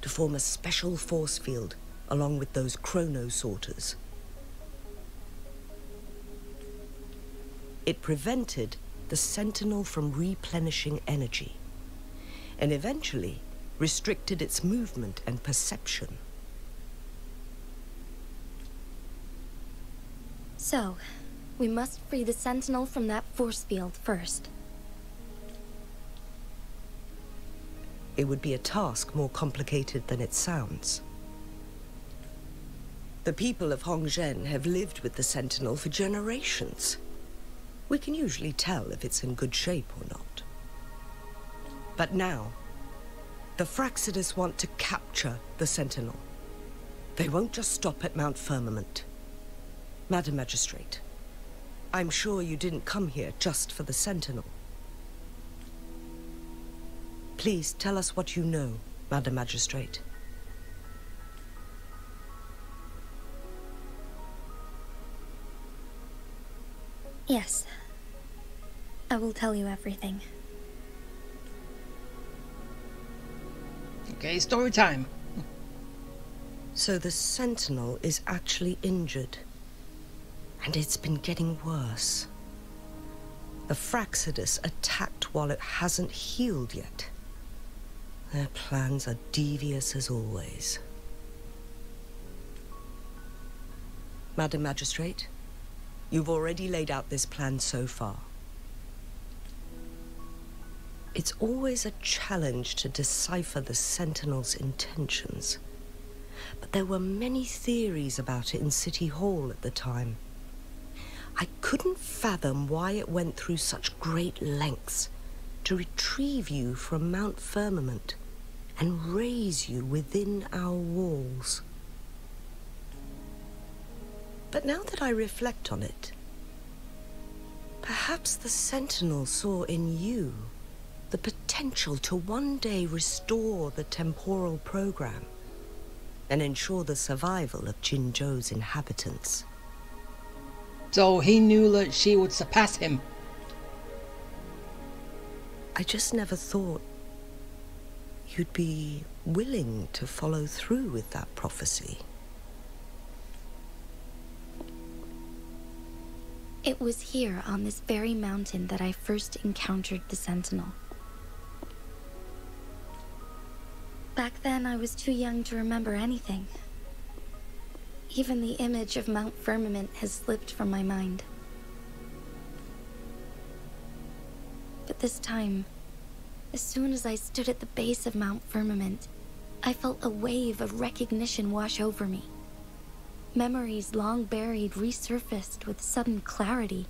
to form a special force field along with those chronosorters. It prevented the Sentinel from replenishing energy, and eventually restricted its movement and perception. So, we must free the Sentinel from that force field first. It would be a task more complicated than it sounds. The people of Hongzhen have lived with the Sentinel for generations. We can usually tell if it's in good shape or not. But now, The Fractsidus want to capture the Sentinel. They won't just stop at Mount Firmament. Madam Magistrate, I'm sure you didn't come here just for the Sentinel. Please tell us what you know, Madam Magistrate. Yes. I will tell you everything. Okay, story time. So the Sentinel is actually injured. And it's been getting worse. The Fractsidus attacked while it hasn't healed yet. Their plans are devious as always. Madam Magistrate, you've already laid out this plan so far. It's always a challenge to decipher the Sentinel's intentions. But there were many theories about it in City Hall at the time. I couldn't fathom why it went through such great lengths to retrieve you from Mount Firmament and raise you within our walls. But now that I reflect on it, perhaps the Sentinel saw in you the potential to one day restore the temporal program and ensure the survival of Jinzhou's inhabitants. So he knew that she would surpass him. I just never thought you'd be willing to follow through with that prophecy. It was here on this very mountain that I first encountered the Sentinel. Back then, I was too young to remember anything. Even the image of Mount Firmament has slipped from my mind. But this time, as soon as I stood at the base of Mount Firmament, I felt a wave of recognition wash over me. Memories long buried resurfaced with sudden clarity.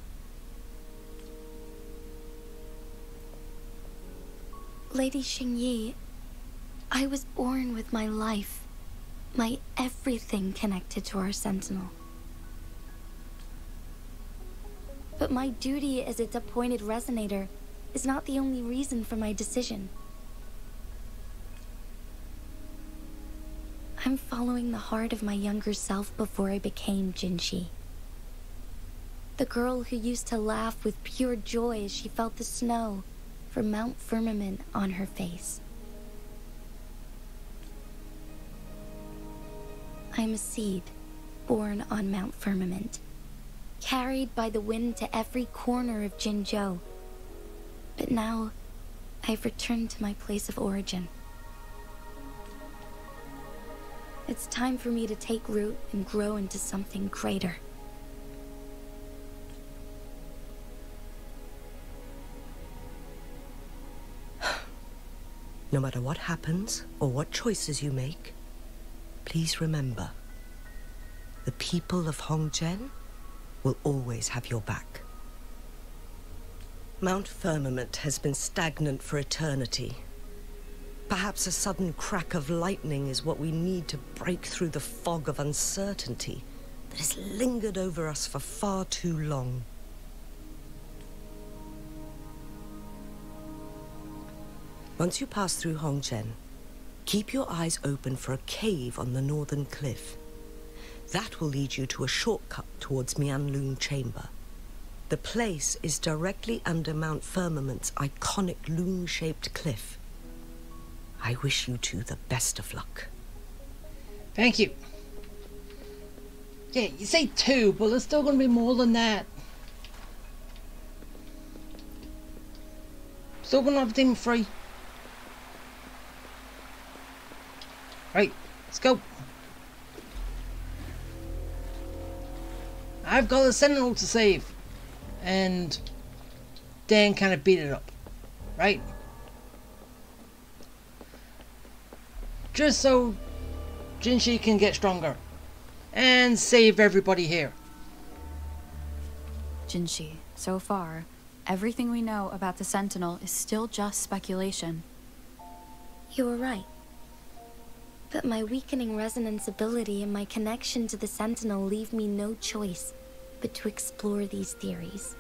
Lady Xingyi I was born with my life, my everything connected to our Sentinel. But my duty as its appointed resonator is not the only reason for my decision. I'm following the heart of my younger self before I became Jinhsi. The girl who used to laugh with pure joy as she felt the snow from Mount Firmament on her face. I am a seed, born on Mount Firmament, carried by the wind to every corner of Jinzhou. But now, I've returned to my place of origin. It's time for me to take root and grow into something greater. No matter what happens or what choices you make, Please remember, the people of Hongzhen will always have your back. Mount Firmament has been stagnant for eternity. Perhaps a sudden crack of lightning is what we need to break through the fog of uncertainty that has lingered over us for far too long. Once you pass through Hongzhen, Keep your eyes open for a cave on the northern cliff. That will lead you to a shortcut towards Mianlun Chamber. The place is directly under Mount Firmament's iconic loong-shaped cliff. I wish you two the best of luck. Thank you. Yeah, you say two, but there's still going to be more than that. Still going to have team three. Right, let's go. I've got a sentinel to save. And Dan kind of beat it up. Right? Just so Jinhsi can get stronger. And save everybody here. Jinhsi, so far, everything we know about the Sentinel is still just speculation. You were right. But my weakening resonance ability and my connection to the Sentinel leave me no choice but to explore these theories.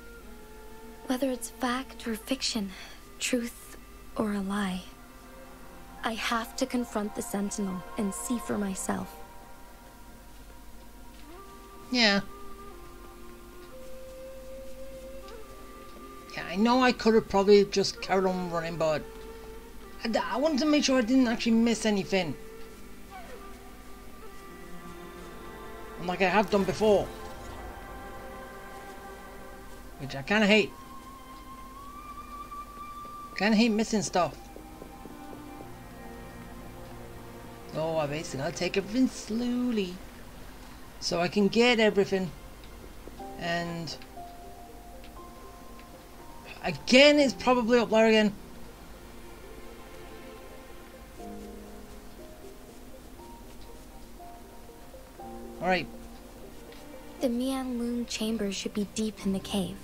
Whether it's fact or fiction, truth or a lie. I have to confront the Sentinel and see for myself. Yeah. Yeah, I know I could have probably just carried on running, but I wanted to make sure I didn't actually miss anything. Like I have done before. Which I kinda hate. Kinda hate missing stuff. So I basically gotta take everything slowly. So I can get everything. And again it's probably up there again. Alright, The Mian Loon chamber should be deep in the cave.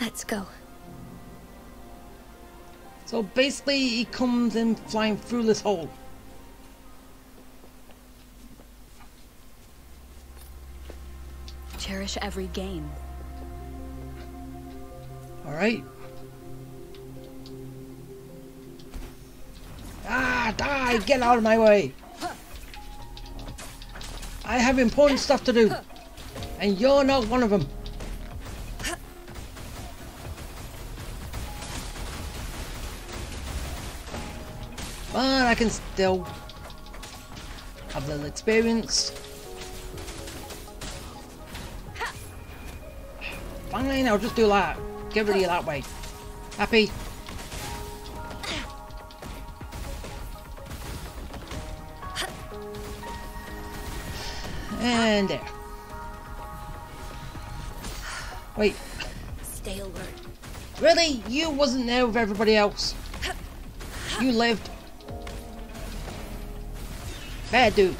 Let's go. so basically he comes in flying through this hole. Cherish every game. Alright. Ah, die! Get out of my way! I have important stuff to do. And you're not one of them. But I can still have a little experience. Fine, I'll just do that. Get rid of you that way. Happy? And there. Wait, Stay alert. really? You wasn't there with everybody else. You lived. Bad dude.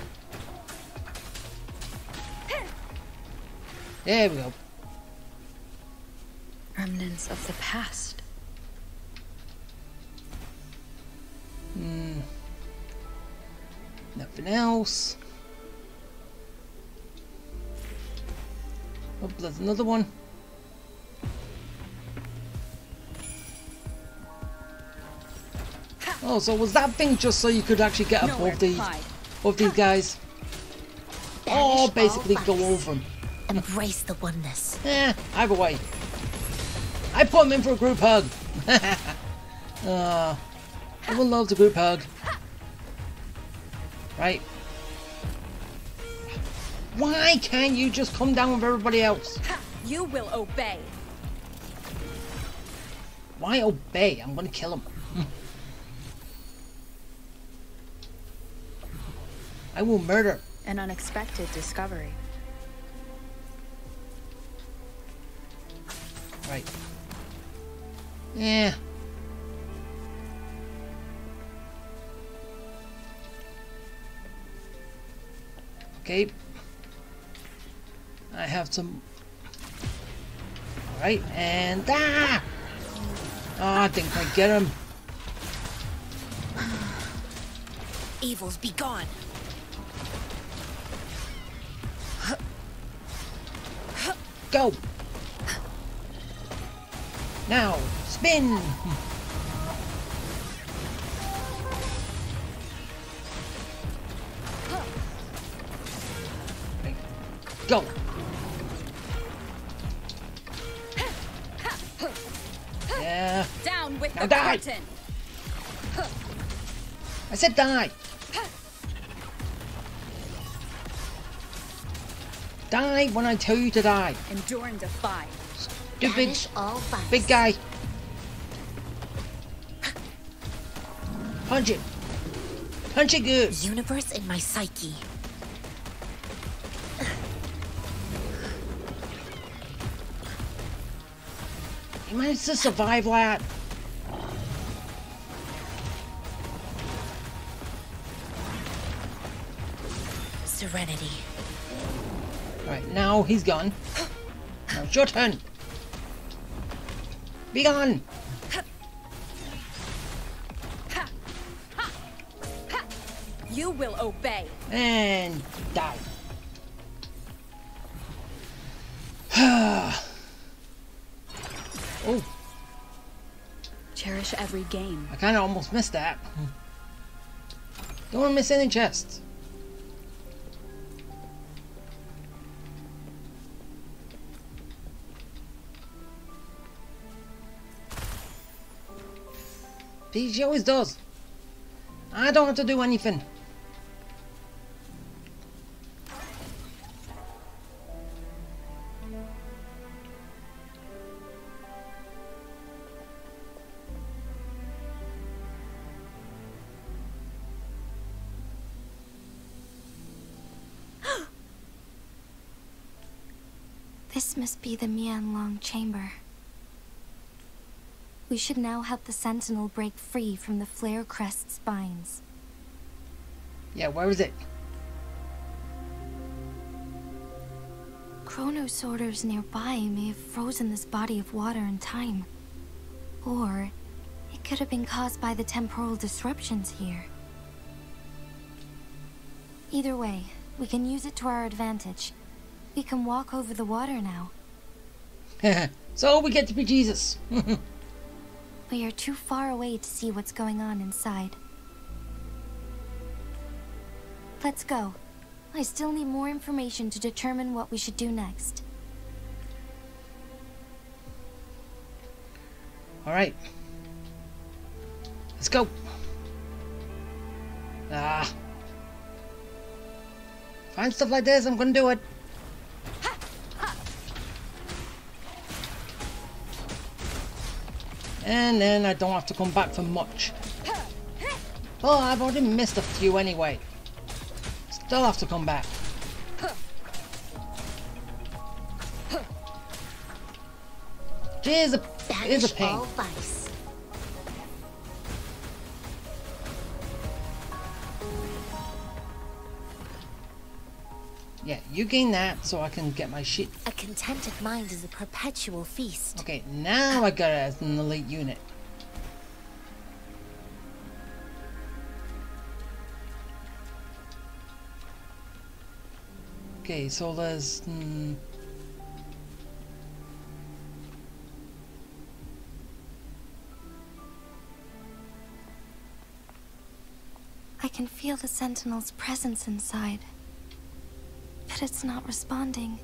There we go. Remnants of the past. Hmm. Nothing else. Oh, there's another one. Oh, so was that thing just so you could actually get above the above these guys? All basically go over them? Embrace the oneness. Eh, either way. I put him in for a group hug. uh, everyone loves a group hug. Right. Why can't you just come down with everybody else? You will obey. Why obey? I'm gonna kill him. I will murder. An unexpected discovery. Right. Yeah. Okay. I have some. Alright, and ah! Oh, I didn't quite get him. Evils be gone. Go! Now, spin! Go! Yeah, Down with Now the die. curtain. I said die! Die when I tell you to die, Endure and defy. stupid Banish all vice. big guy. Punch it! Punch it good! Universe in my psyche. He managed to survive that. Serenity. Right, now he's gone. Now it's your turn! Be gone! You will obey. And die. oh. Cherish every game. I kinda almost missed that. Hmm. Don't wanna miss any chests. She always does. I don't have to do anything. This must be the Mianlong chamber. We should now help the Sentinel break free from the Flare Crest spines. Yeah, where is it? Chronosorters nearby may have frozen this body of water in time. Or it could have been caused by the temporal disruptions here. Either way, we can use it to our advantage. We can walk over the water now. so we get to be Jesus. We are too far away to see what's going on inside. Let's go. I still need more information to determine what we should do next. Alright. Let's go. Ah. Find stuff like this, I'm gonna do it. And then I don't have to come back for much. Oh, I've already missed a few anyway. Still have to come back. Here's a, here's a pain. Yeah, you gain that so I can get my shit. Contented mind is a perpetual feast. Okay, now I got it as an elite unit. Okay, so there's... Mm, I can feel the Sentinel's presence inside. But it's not responding.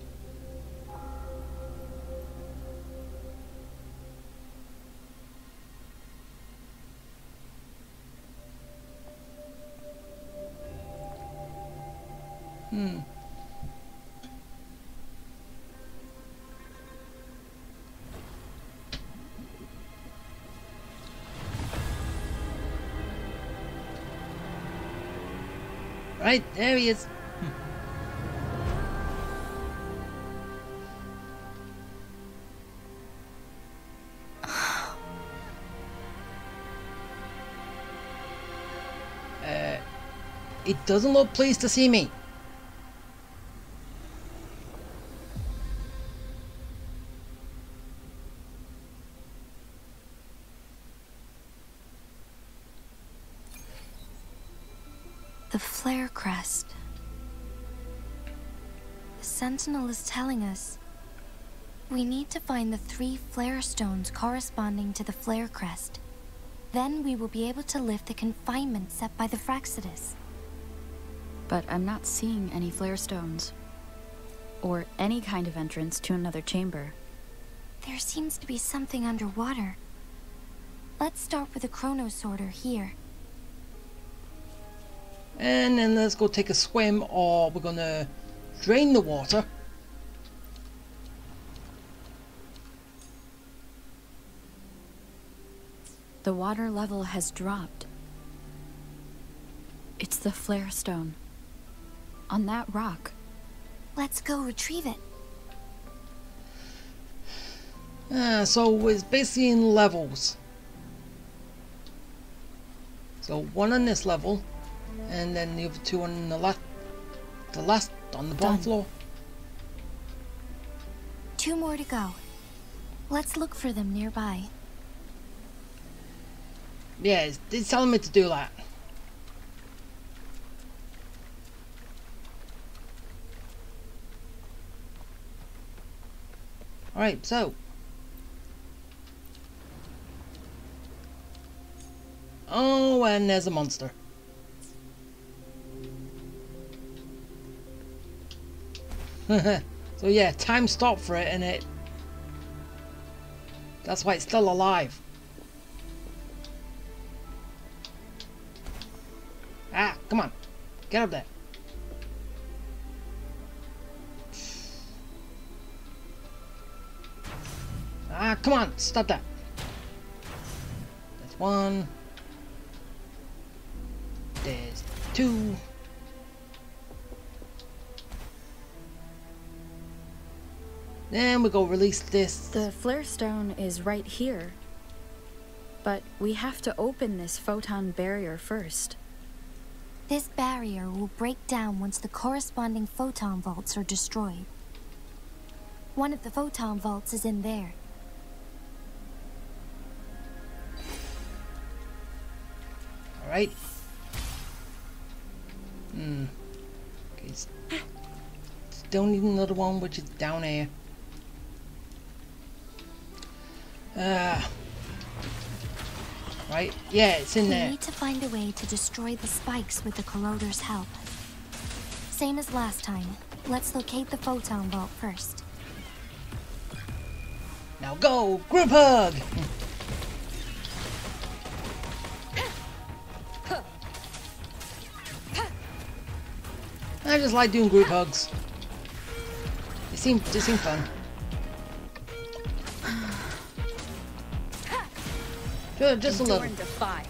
Right, there he is. Uh, it doesn't look pleased to see me. Sentinel is telling us we need to find the three flare stones corresponding to the Flare Crest. Then we will be able to lift the confinement set by the Fractsidus. But I'm not seeing any flare stones. Or any kind of entrance to another chamber. There seems to be something underwater. Let's start with the Chronosorter here. And then let's go take a swim or we're gonna drain the water. The water level has dropped. It's the flare stone. On that rock. Let's go retrieve it. Uh, so it's basically in levels. So one on this level, and then the other two on the last, the last on the bottom Done. floor. Two more to go. Let's look for them nearby. Yeah, it's, it's telling me to do that. Alright, so. Oh, and there's a monster. so yeah, time stopped for it and it... That's why it's still alive. Come on. Get up there. Ah, come on, stop that. That's one. There's two. Then we go release this. The flare stone is right here. But we have to open this photon barrier first. This barrier will break down once the corresponding photon vaults are destroyed. One of the photon vaults is in there. Alright. Hmm. Okay. Still need another one, which is down here. Ah. Right? Yeah, it's in we there. need to find a way to destroy the spikes with the corroder's help. Same as last time. Let's locate the photon vault first. Now go! Group hug! I just like doing group hugs. They seem they seem fun. Just, just a little. defy.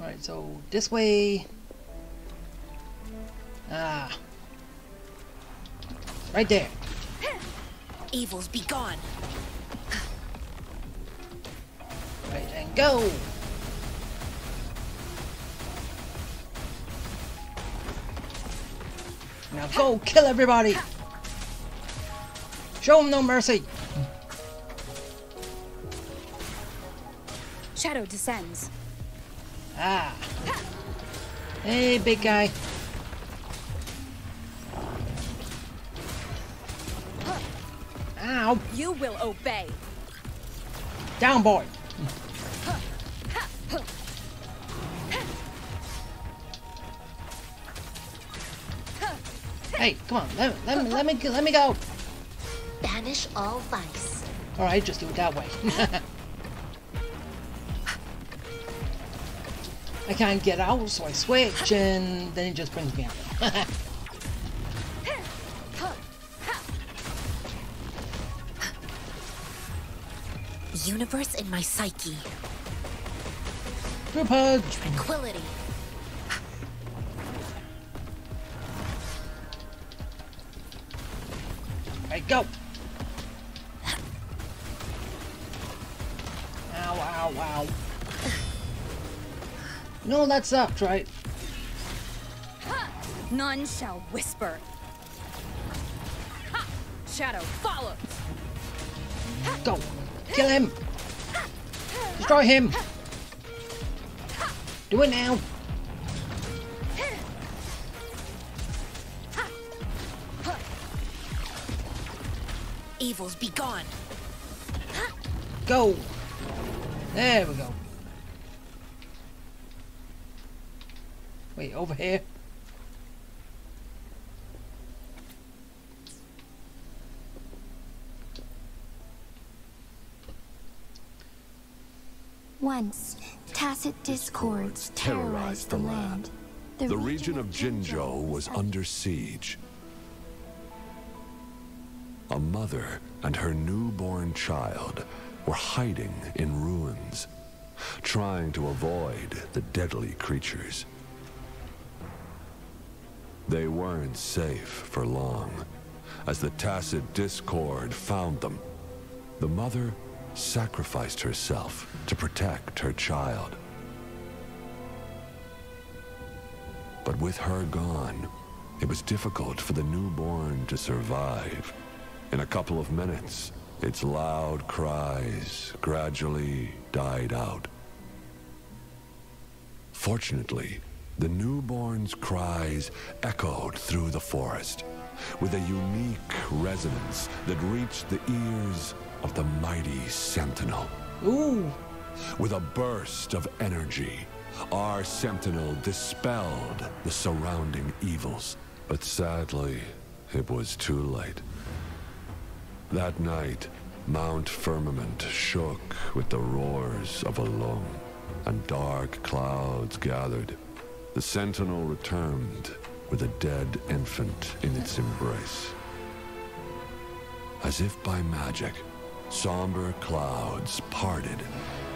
Alright, so this way. Ah. Right there. Evils be gone. Right, and go! Go kill everybody! Show them no mercy! Shadow descends. Ah. Hey, big guy. Ow! You will obey. Down, boy! Hey, come on, let, let, me, let me let me go. Banish all vice. All right, just do it that way. I can't get out, so I switch, and then it just brings me out. Universe in my psyche. Tranquility. Go. Ow, ow, ow. No, that sucked, right? None shall whisper. Ha! Shadow follows. Go. Kill him. Destroy him. Do it now. Evils be gone. Go. There we go. Wait, over here. Once, Tacet Discords terrorized the land. The region of Jinzhou was under siege. Mother and her newborn child were hiding in ruins, trying to avoid the deadly creatures. They weren't safe for long, as the Tacet Discord found them. The mother sacrificed herself to protect her child. But with her gone, it was difficult for the newborn to survive. In a couple of minutes, its loud cries gradually died out. Fortunately, The newborn's cries echoed through the forest with a unique resonance that reached the ears of the mighty Sentinel. Ooh. With a burst of energy, our Sentinel dispelled the surrounding evils. But sadly, it was too late. That night, Mount Firmament shook with the roars of a lung, and dark clouds gathered. The Sentinel returned with a dead infant in its embrace. As if by magic, somber clouds parted,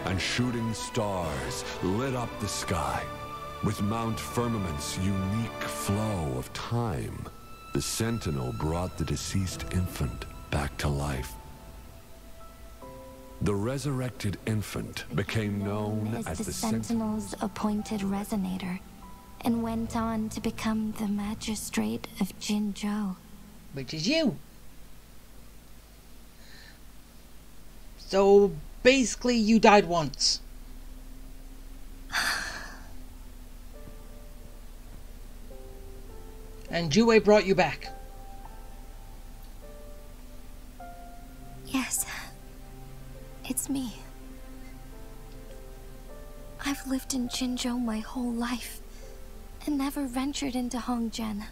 and shooting stars lit up the sky. With Mount Firmament's unique flow of time, the Sentinel brought the deceased infant back to life. The resurrected infant became known as, as the, the Sentinel. Sentinel's appointed resonator, and went on to become the magistrate of Jinzhou. Which is you. So basically, you died once. And Jue brought you back. Yes, it's me. I've lived in Jinzhou my whole life and never ventured into Hongzhen.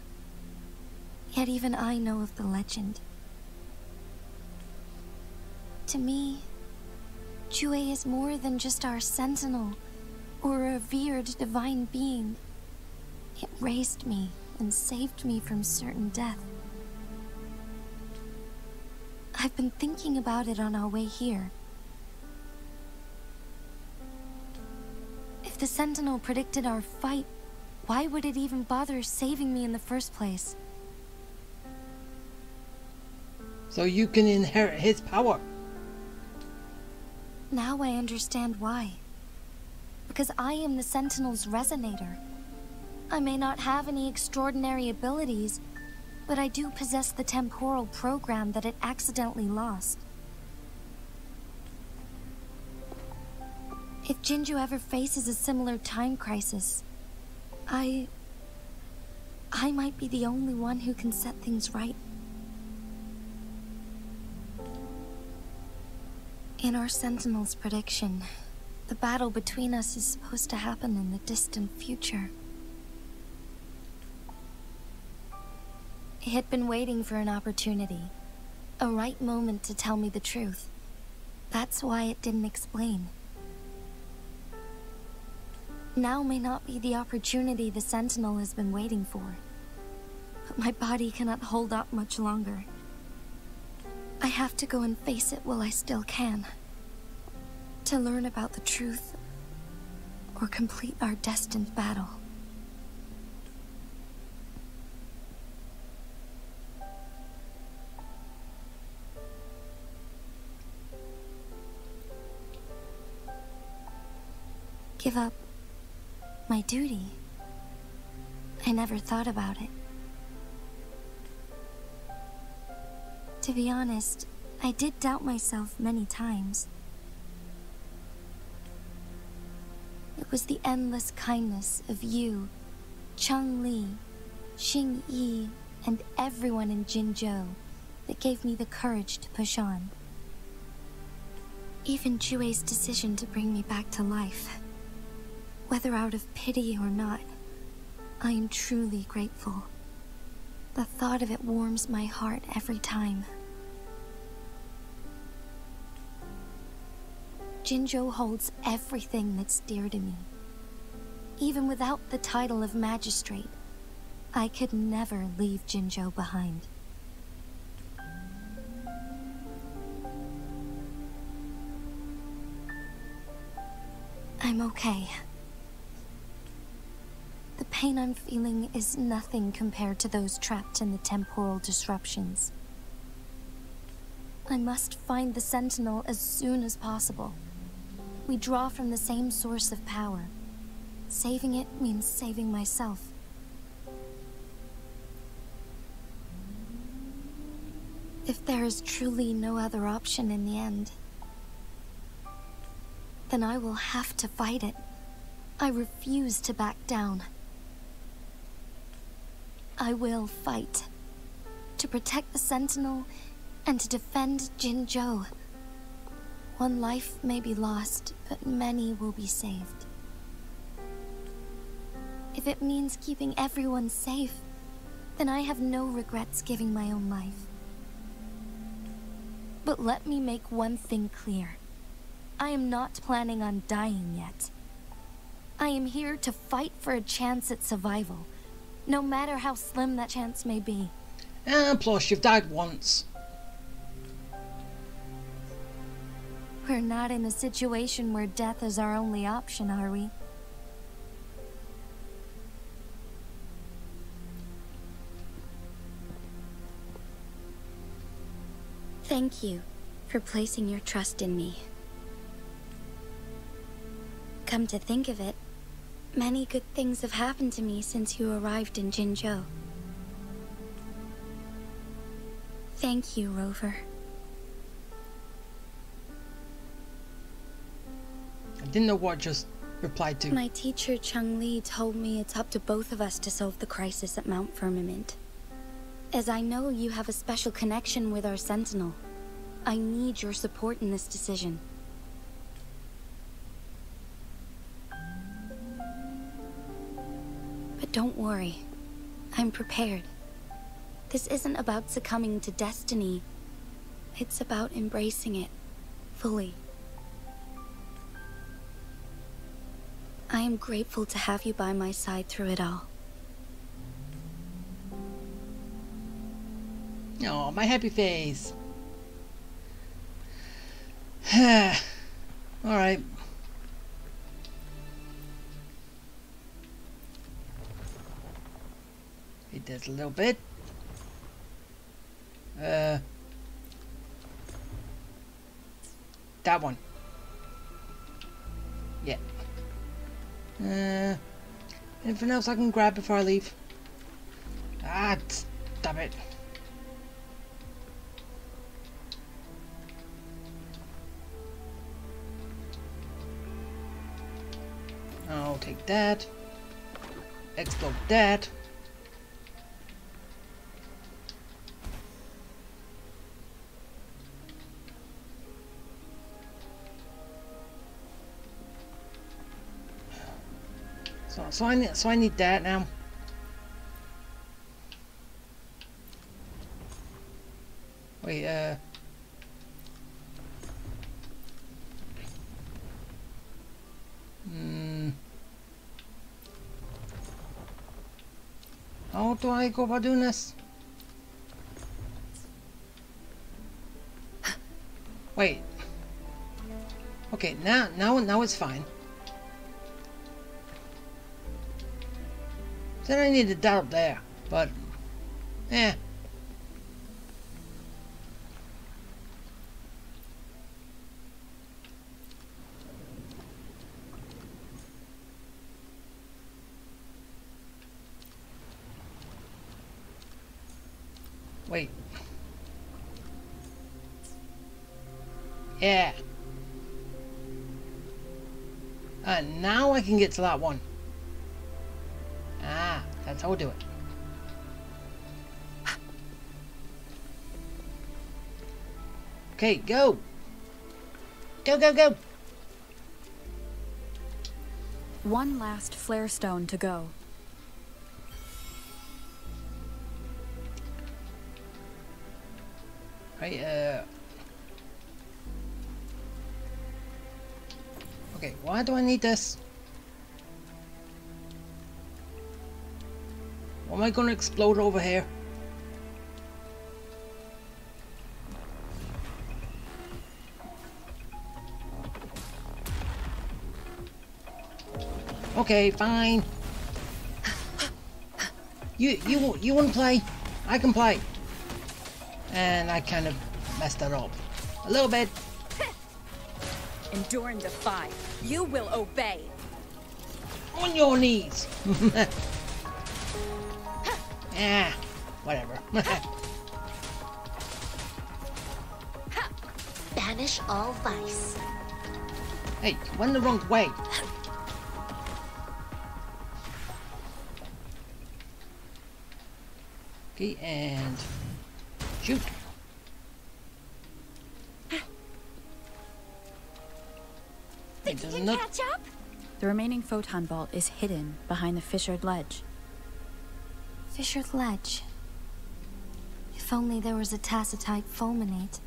Yet even I know of the legend. To me, Jue is more than just our sentinel or revered divine being. It raised me and saved me from certain death. I've been thinking about it on our way here. If the Sentinel predicted our fight, why would it even bother saving me in the first place? So you can inherit his power. Now I understand why. Because I am the Sentinel's resonator. I may not have any extraordinary abilities, but I do possess the temporal program that it accidentally lost. If Jinzhou ever faces a similar time crisis, I... I might be the only one who can set things right. In our Sentinel's prediction, the battle between us is supposed to happen in the distant future. It had been waiting for an opportunity, a right moment to tell me the truth. That's why it didn't explain. Now may not be the opportunity the Sentinel has been waiting for. But my body cannot hold up much longer. I have to go and face it while I still can. To learn about the truth, or complete our destined battle. Give up my duty. I never thought about it. To be honest, I did doubt myself many times. It was the endless kindness of you, Changli, Xing Yi, and everyone in Jinzhou that gave me the courage to push on. Even Jue's decision to bring me back to life. Whether out of pity or not, I am truly grateful. The thought of it warms my heart every time. Jinzhou holds everything that's dear to me. Even without the title of magistrate, I could never leave Jinzhou behind. I'm okay. The pain I'm feeling is nothing compared to those trapped in the temporal disruptions. I must find the Sentinel as soon as possible. We draw from the same source of power. Saving it means saving myself. If there is truly no other option in the end, then I will have to fight it. I refuse to back down. I will fight. To protect the Sentinel and to defend Jinzhou. One life may be lost, but many will be saved. If it means keeping everyone safe, then I have no regrets giving my own life. But let me make one thing clear. I am not planning on dying yet. I am here to fight for a chance at survival, no matter how slim that chance may be. Ah, and plus, you've died once. We're not in a situation where death is our only option, are we? Thank you for placing your trust in me. Come to think of it, many good things have happened to me since you arrived in Jinzhou. Thank you, Rover. I didn't know what just replied to. My teacher Changli told me it's up to both of us to solve the crisis at Mount Firmament. As I know you have a special connection with our Sentinel, I need your support in this decision. Don't worry, I'm prepared. This isn't about succumbing to destiny. It's about embracing it, fully. I am grateful to have you by my side through it all. Oh, my happy face. Alright. It does a little bit. Uh, that one. Yeah. Uh, anything else I can grab before I leave? Ah, stop it. I'll take that. Explode that. So, so I need, so I need that now. Wait, uh. Hmm. How do I go about doing this? Wait. Okay, now, now, now it's fine. Then I need to doubt there, but, eh. Wait. Yeah. And now I can get to that one. Ah, that's how we do it. Okay, go. Go, go, go. One last flare stone to go. Right, uh... Okay, why do I need this? Am I gonna explode over here? Okay, fine. You you you want to play? I can play. And I kind of messed that up a little bit. Endure and defy. You will obey. On your knees. yeah, whatever. Banish all vice. hey, went the wrong way. Okay, and shoot. Think Wait, you there's catch up? The remaining photon vault is hidden behind the fissured ledge. Fissured ledge. If only there was a tacitite fulminate.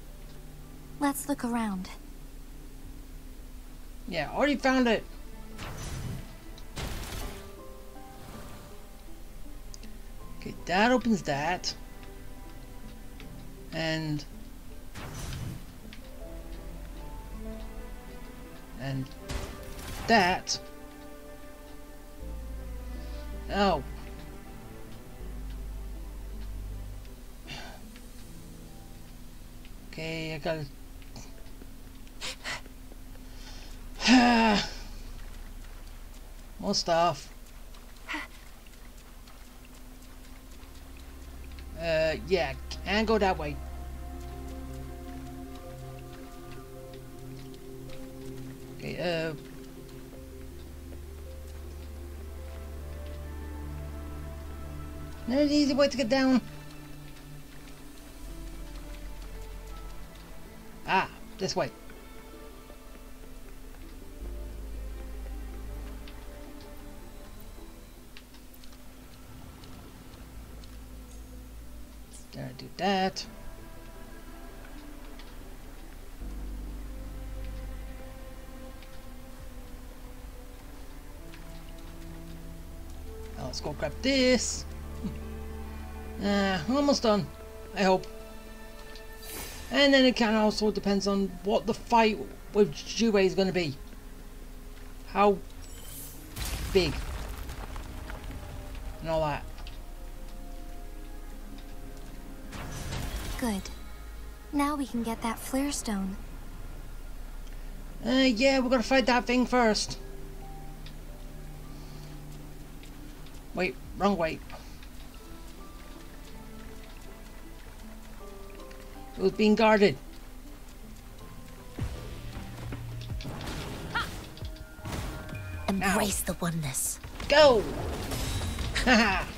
Let's look around. Yeah, already found it. Okay, that opens that. And... And... That. Oh. Okay, I gotta... More stuff. Uh, yeah, and go that way. Okay, uh... There's an easy way to get down. This way. I do that. Now let's go grab this. Uh, almost done. I hope. And then it kind of also depends on what the fight with Jue is going to be. How big. And all that. Good. Now we can get that flare stone. Uh, yeah, we're gonna fight that thing first. Wait, wrong way. It was being guarded. Embrace the oneness. Go! Haha!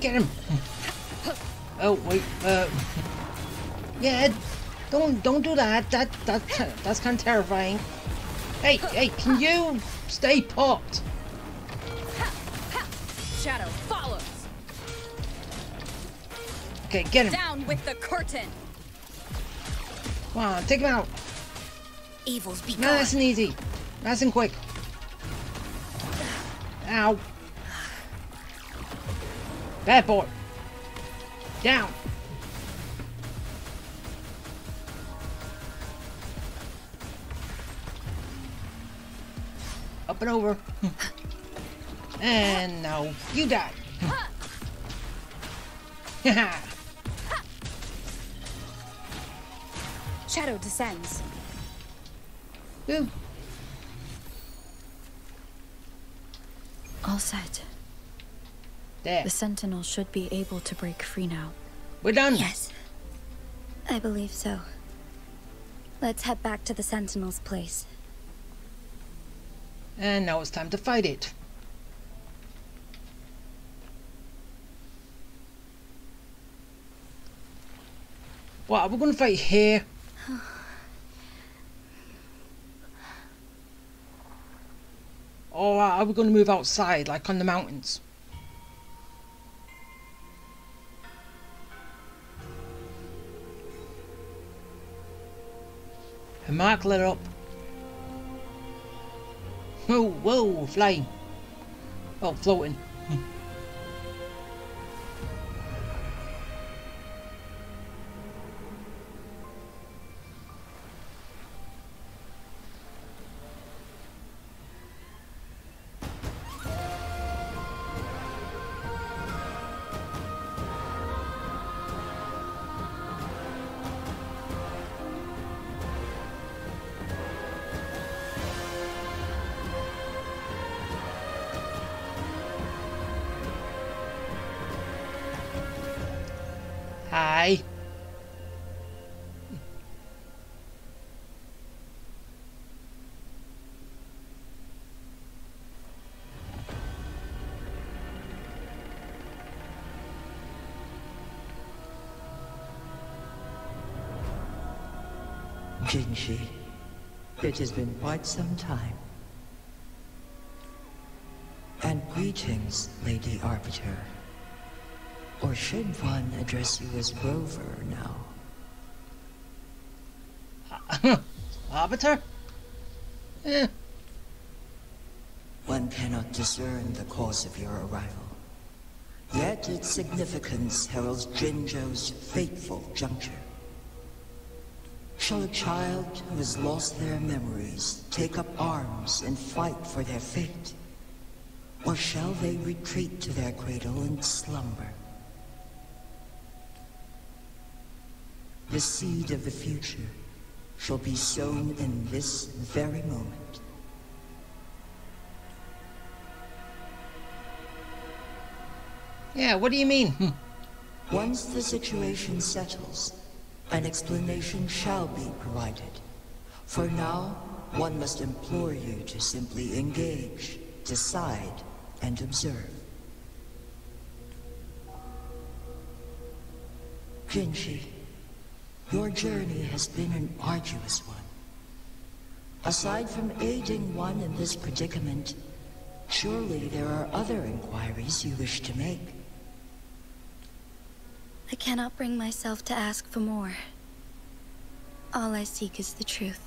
Get him! Oh wait, uh, yeah, don't don't do that. That that that's kind of terrifying. Hey hey, can you stay put? Shadow follows. Okay, get him. Down with the curtain. Come on, take him out. Evils be Nice and easy. Nice and quick. Ow. Bad boy. Down. Up and over. and now you die. Shadow descends. Ooh. All set. There. The Sentinel should be able to break free now. We're done. Yes. I believe so. Let's head back to the Sentinel's place. And now it's time to fight it. What, uh, are we going to fight here? or are we going to move outside, like on the mountains? And Mark lit up. Oh, whoa, flying. Oh, floating. It has been quite some time. And greetings, Lady Arbiter. Or should one address you as Rover now? Arbiter? Eh. One cannot discern the cause of your arrival. Yet its significance heralds Jinzhou's fateful juncture. Shall a child who has lost their memories take up arms and fight for their fate? Or shall they retreat to their cradle and slumber? The seed of the future shall be sown in this very moment. Yeah, what do you mean? Once the situation settles, an explanation shall be provided. For now, one must implore you to simply engage, decide, and observe. Jinhsi, your journey has been an arduous one. Aside from aiding one in this predicament, surely there are other inquiries you wish to make. I cannot bring myself to ask for more. All I seek is the truth.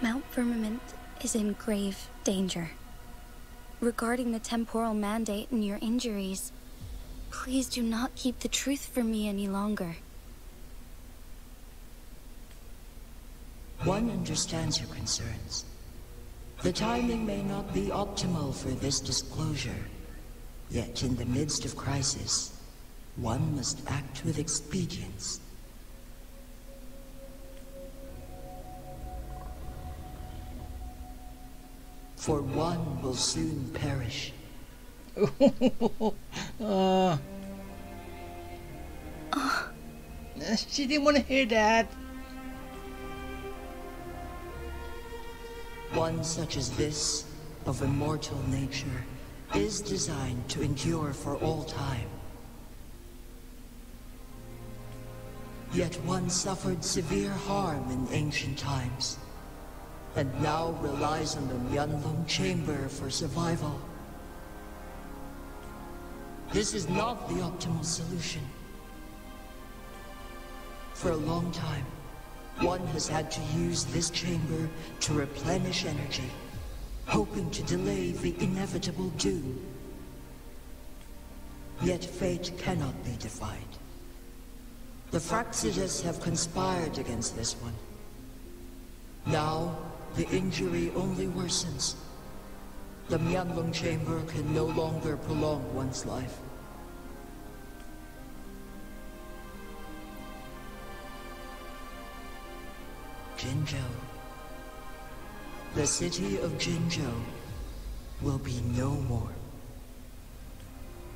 Mount Firmament is in grave danger. Regarding the temporal mandate and your injuries, please do not keep the truth from me any longer. One understands your concerns. The timing may not be optimal for this disclosure. Yet in the midst of crisis, one must act with expedience. For one will soon perish. uh, she didn't want to hear that. One such as this, of immortal nature, is designed to endure for all time. Yet one suffered severe harm in ancient times, and now relies on the Mianlong Chamber for survival. This is not the optimal solution. For a long time, one has had to use this chamber to replenish energy hoping to delay the inevitable doom. Yet fate cannot be defied. The Fractsidus have conspired against this one. Now, the injury only worsens. The Mianlong Chamber can no longer prolong one's life. Jinzhou the city of Jinzhou will be no more.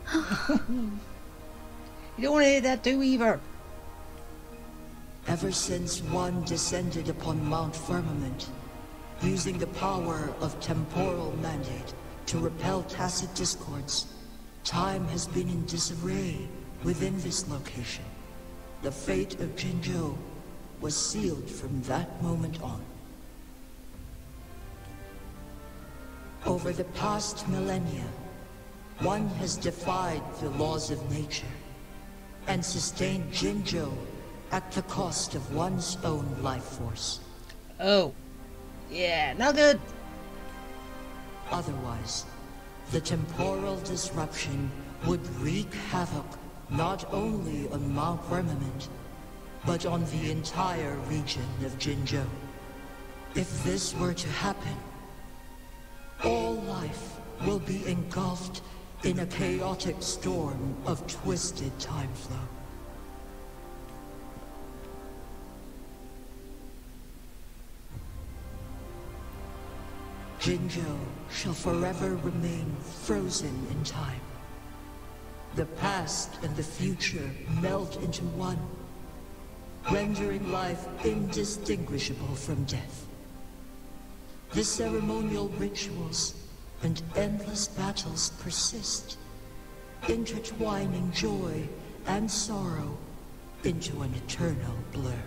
you don't want to hear that too, either. Ever since one descended upon Mount Firmament, using the power of temporal mandate to repel Tacet Discords, time has been in disarray within this location. The fate of Jinzhou was sealed from that moment on. Over the past millennia, one has defied the laws of nature and sustained Jinzhou at the cost of one's own life force. Oh. Yeah, no good. Otherwise, the temporal disruption would wreak havoc not only on Mount Firmament, but on the entire region of Jinzhou. If this were to happen, all life will be engulfed in a chaotic storm of twisted time flow. Jinzhou shall forever remain frozen in time. The past and the future melt into one, rendering life indistinguishable from death. The ceremonial rituals and endless battles persist, intertwining joy and sorrow into an eternal blur.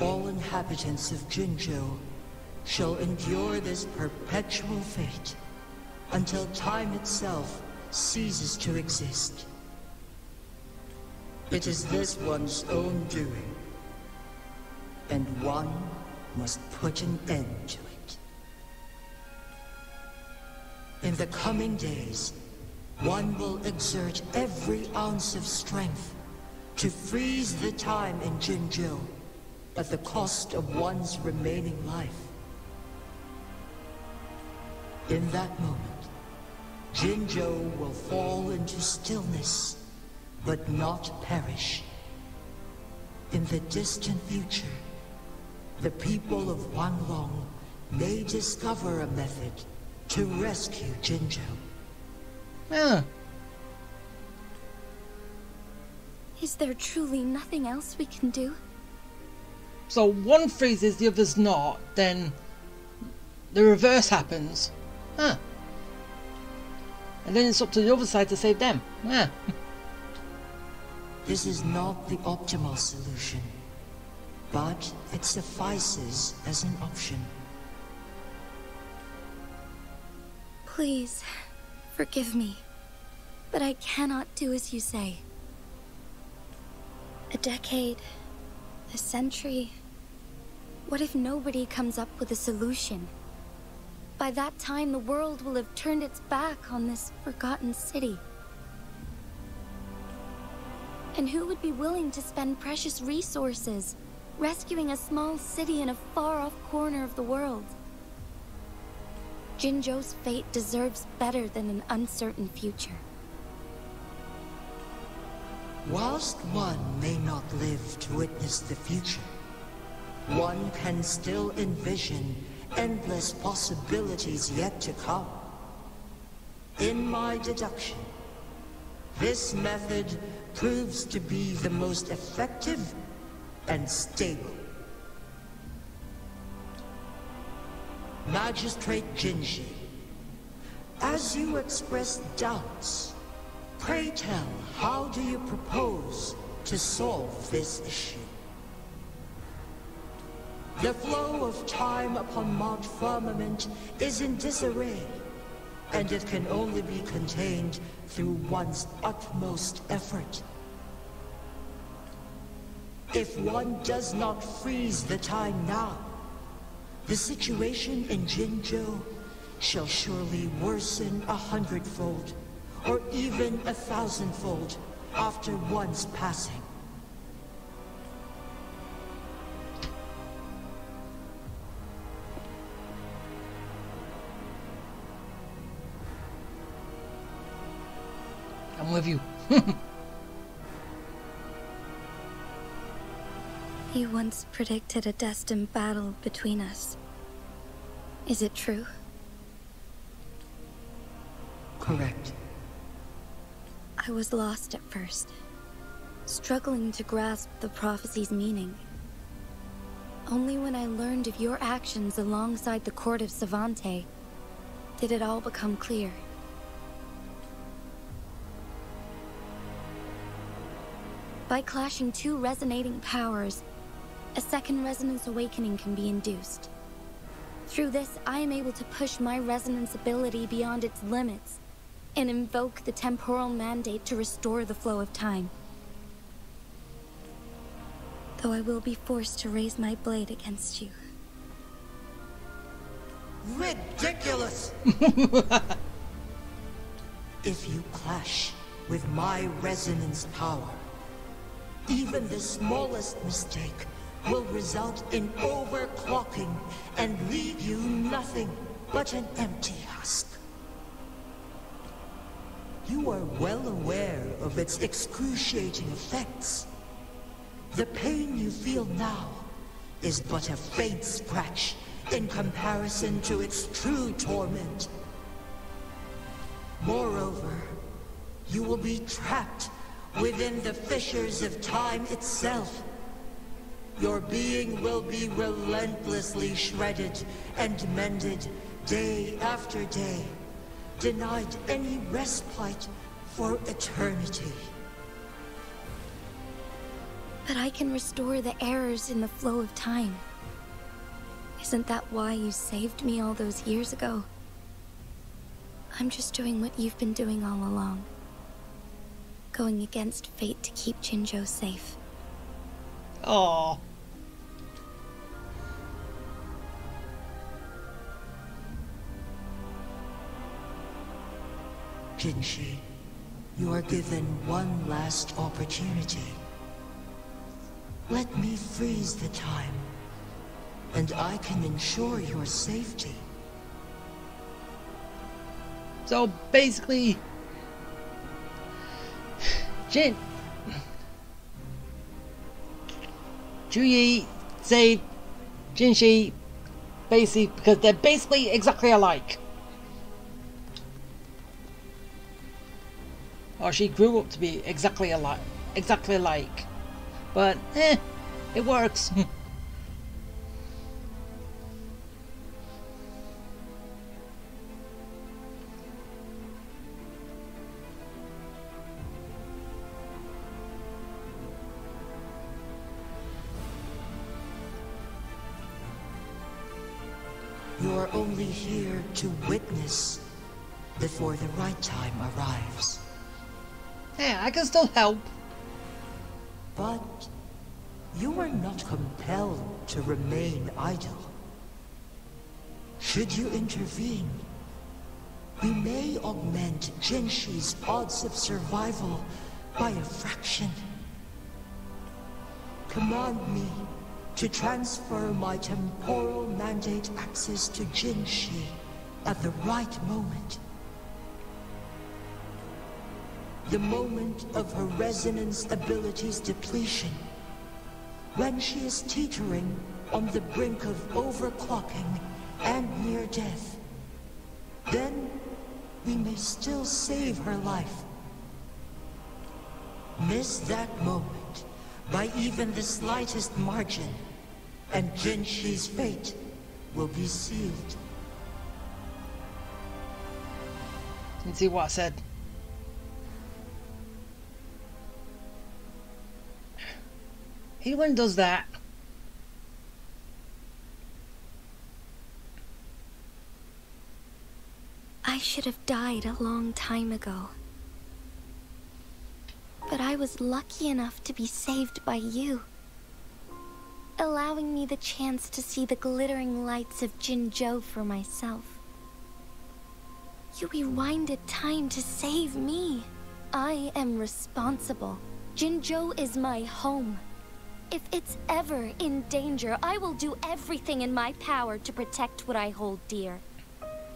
All inhabitants of Jinzhou shall endure this perpetual fate until time itself ceases to exist. It is this one's own doing and one must put an end to it. In the coming days, one will exert every ounce of strength to freeze the time in Jinzhou at the cost of one's remaining life. In that moment, Jinzhou will fall into stillness but not perish. In the distant future, the people of Huanglong may discover a method to rescue Jinzhou. Yeah. Is there truly nothing else we can do? So one freezes, the other's not, then the reverse happens. Huh. And then it's up to the other side to save them. Yeah. This is not the optimal solution, but it suffices as an option. Please, forgive me, but I cannot do as you say. A decade, a century. What if nobody comes up with a solution? By that time, the world will have turned its back on this forgotten city. And who would be willing to spend precious resources rescuing a small city in a far-off corner of the world? Jinzhou's fate deserves better than an uncertain future. Whilst one may not live to witness the future, one can still envision endless possibilities yet to come. In my deduction, this method proves to be the most effective and stable. Magistrate Jinhsi, as you express doubts, pray tell, how do you propose to solve this issue? The flow of time upon Mount Firmament is in disarray, and it can only be contained through one's utmost effort. If one does not freeze the time now, the situation in Jinzhou shall surely worsen a hundredfold, or even a thousandfold, after one's passing. I'm with you. You once predicted a destined battle between us. Is it true? Correct. I was lost at first, struggling to grasp the prophecy's meaning. Only when I learned of your actions alongside the court of Savantae did it all become clear. By clashing two resonating powers, a second resonance awakening can be induced. Through this, I am able to push my resonance ability beyond its limits and invoke the temporal mandate to restore the flow of time. Though I will be forced to raise my blade against you. Ridiculous! if you clash with my resonance power, even the smallest mistake will result in overclocking and leave you nothing but an empty husk. You are well aware of its excruciating effects. The pain you feel now is but a faint scratch in comparison to its true torment. Moreover, you will be trapped within the fissures of time itself. Your being will be relentlessly shredded and mended day after day, denied any respite for eternity. But I can restore the errors in the flow of time. Isn't that why you saved me all those years ago? I'm just doing what you've been doing all along. Going against fate to keep Jinzhou safe. Oh. Jinhsi, you are given one last opportunity. Let me freeze the time, and I can ensure your safety. So basically, Jin, Juyi saved Jinhsi, basically because they're basically exactly alike. Or she grew up to be exactly alike, exactly alike. But eh, it works. You are only here to witness before the right time arrives. I can still help. But you are not compelled to remain idle. Should you intervene, we may augment Jinhsi's odds of survival by a fraction. Command me to transfer my temporal mandate access to Jinhsi at the right moment. The moment of her resonance abilities depletion. When she is teetering on the brink of overclocking and near death. Then we may still save her life. Miss that moment by even the slightest margin, and Jinhsi's fate will be sealed. Didn't see said. Anyone does that. I should have died a long time ago. But I was lucky enough to be saved by you. Allowing me the chance to see the glittering lights of Jinzhou for myself. You rewinded time to save me. I am responsible. Jinzhou is my home. If it's ever in danger, I will do everything in my power to protect what I hold dear.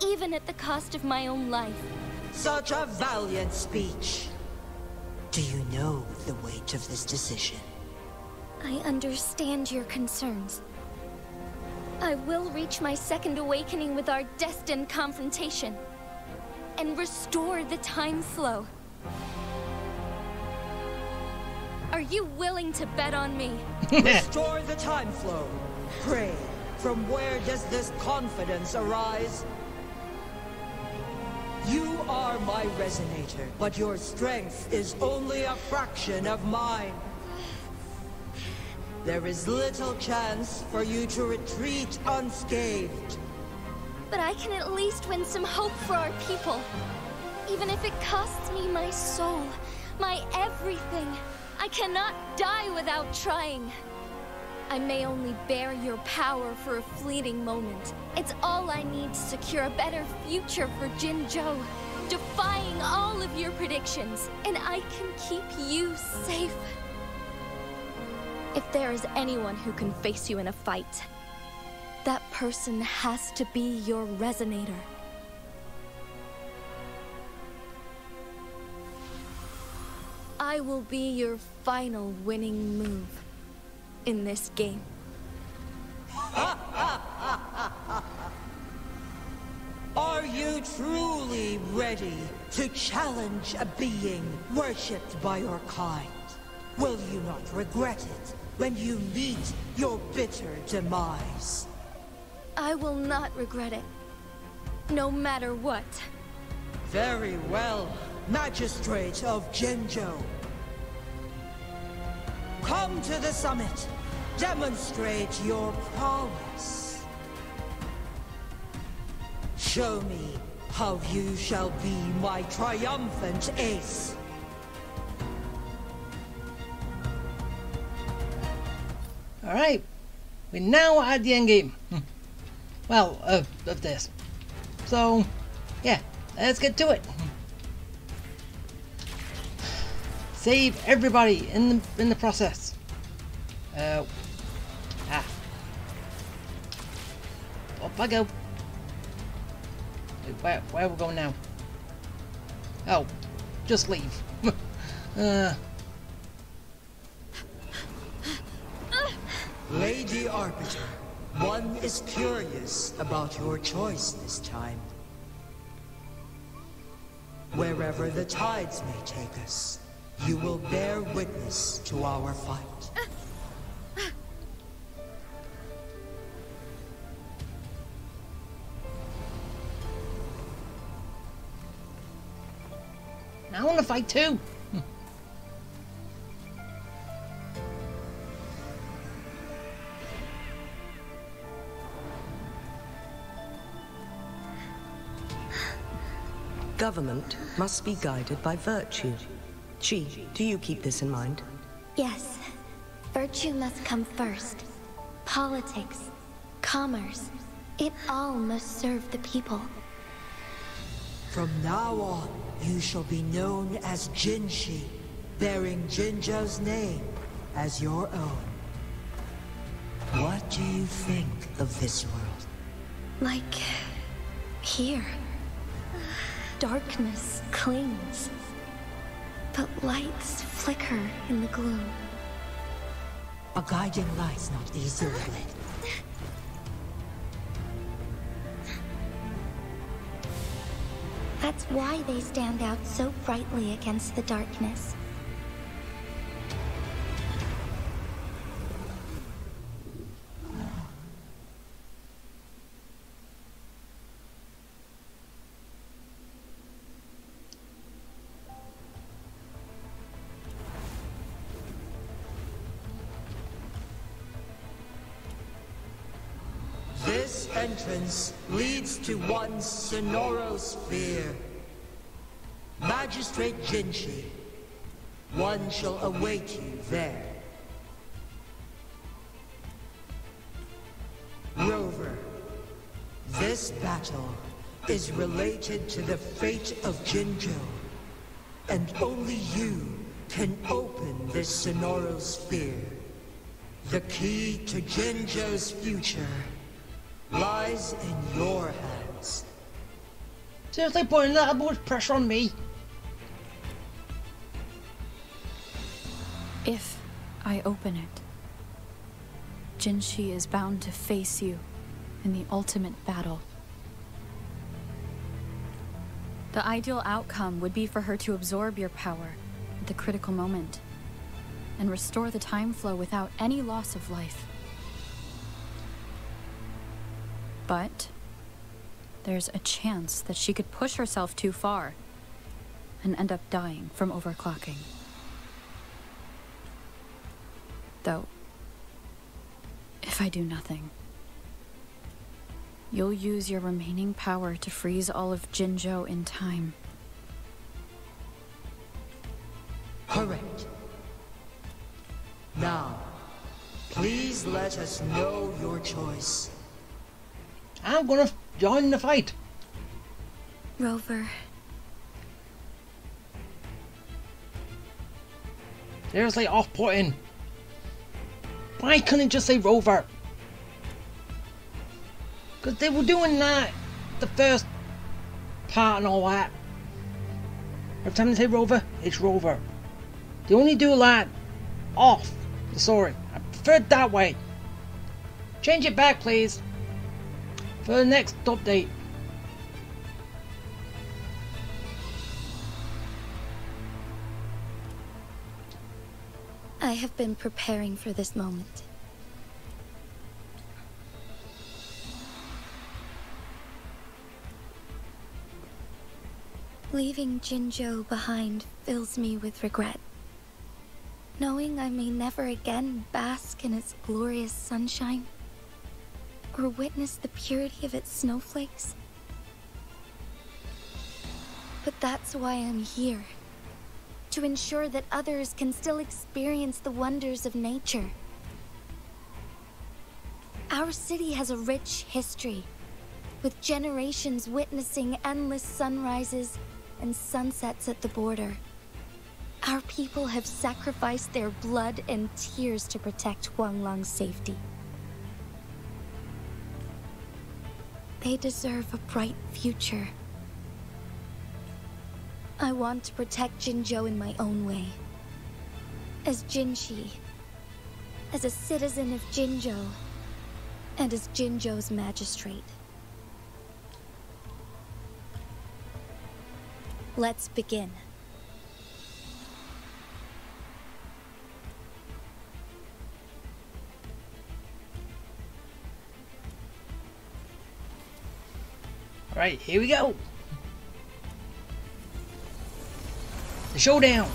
Even at the cost of my own life. Such a valiant speech. Do you know the weight of this decision? I understand your concerns. I will reach my second awakening with our destined confrontation. And restore the time flow. Are you willing to bet on me? Restore the time flow. Pray, from where does this confidence arise? You are my resonator, but your strength is only a fraction of mine. There is little chance for you to retreat unscathed. But I can at least win some hope for our people. Even if it costs me my soul, my everything. I cannot die without trying. I may only bear your power for a fleeting moment. It's all I need to secure a better future for Jinzhou. Defying all of your predictions, and I can keep you safe. If there is anyone who can face you in a fight, that person has to be your resonator. I will be your final winning move in this game. Are you truly ready to challenge a being worshipped by your kind? Will you not regret it when you meet your bitter demise? I will not regret it. No matter what. Very well, Magistrate of Jinzhou. Come to the summit. Demonstrate your prowess. Show me how you shall be my triumphant ace. Alright, we now are at the end game. Hmm. Well, of, of this. So, yeah, let's get to it. Save everybody in the in the process. Uh, ah. Up I go. Where where are we going now? Oh, just leave. uh. Lady Arbiter, one is curious about your choice this time. Wherever the tides may take us, you will bear witness to our fight. I want to fight too. Government must be guided by virtue. Chi, do you keep this in mind? Yes. Virtue must come first. Politics, commerce, it all must serve the people. From now on, you shall be known as Jinhsi, bearing Jinzhou's name as your own. What do you think of this world? Like... here. Darkness clings. But lights flicker in the gloom. A guiding light's not easily lit. That's why they stand out so brightly against the darkness. One Sonoro Sphere. Magistrate Jinhsi, one shall await you there. Rover, this battle is related to the fate of Jinzhou, and only you can open this Sonoro Sphere. The key to Jinzhou's future lies in your hands. Seriously putting that much pressure on me? If I open it, Jinhsi is bound to face you in the ultimate battle. The ideal outcome would be for her to absorb your power at the critical moment and restore the time flow without any loss of life. But there's a chance that she could push herself too far and end up dying from overclocking. Though, if I do nothing, you'll use your remaining power to freeze all of Jinzhou in time. Correct. Now, please let us know your choice. I'm gonna join the fight. Rover, Seriously off-putting. Why couldn't it just say Rover? Because they were doing that the first part and all that. Every time they say Rover, it's Rover. They only do that off the story. I prefer it that way. Change it back, please. For the next update. I have been preparing for this moment. Leaving Jinzhou behind fills me with regret. Knowing I may never again bask in its glorious sunshine, or witness the purity of its snowflakes, But that's why I'm here. To ensure that others can still experience the wonders of nature. Our city has a rich history, with generations witnessing endless sunrises and sunsets at the border. Our people have sacrificed their blood and tears to protect Huanglong's safety. They deserve a bright future. I want to protect Jinzhou in my own way. As Jinhsi. As a citizen of Jinzhou. And as Jinzhou's magistrate. Let's begin. Alright, here we go. The showdown.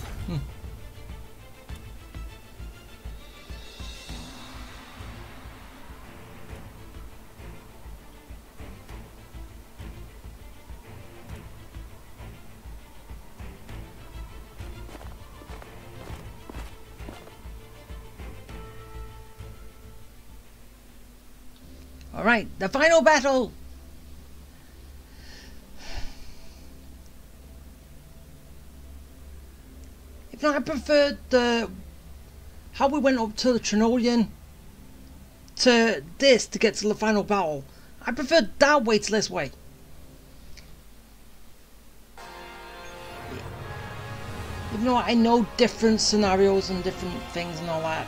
Alright, the final battle! If not, I preferred the how we went up to the Trinolian to this to get to the final battle. I preferred that way to this way. Even though I know different scenarios and different things and all that.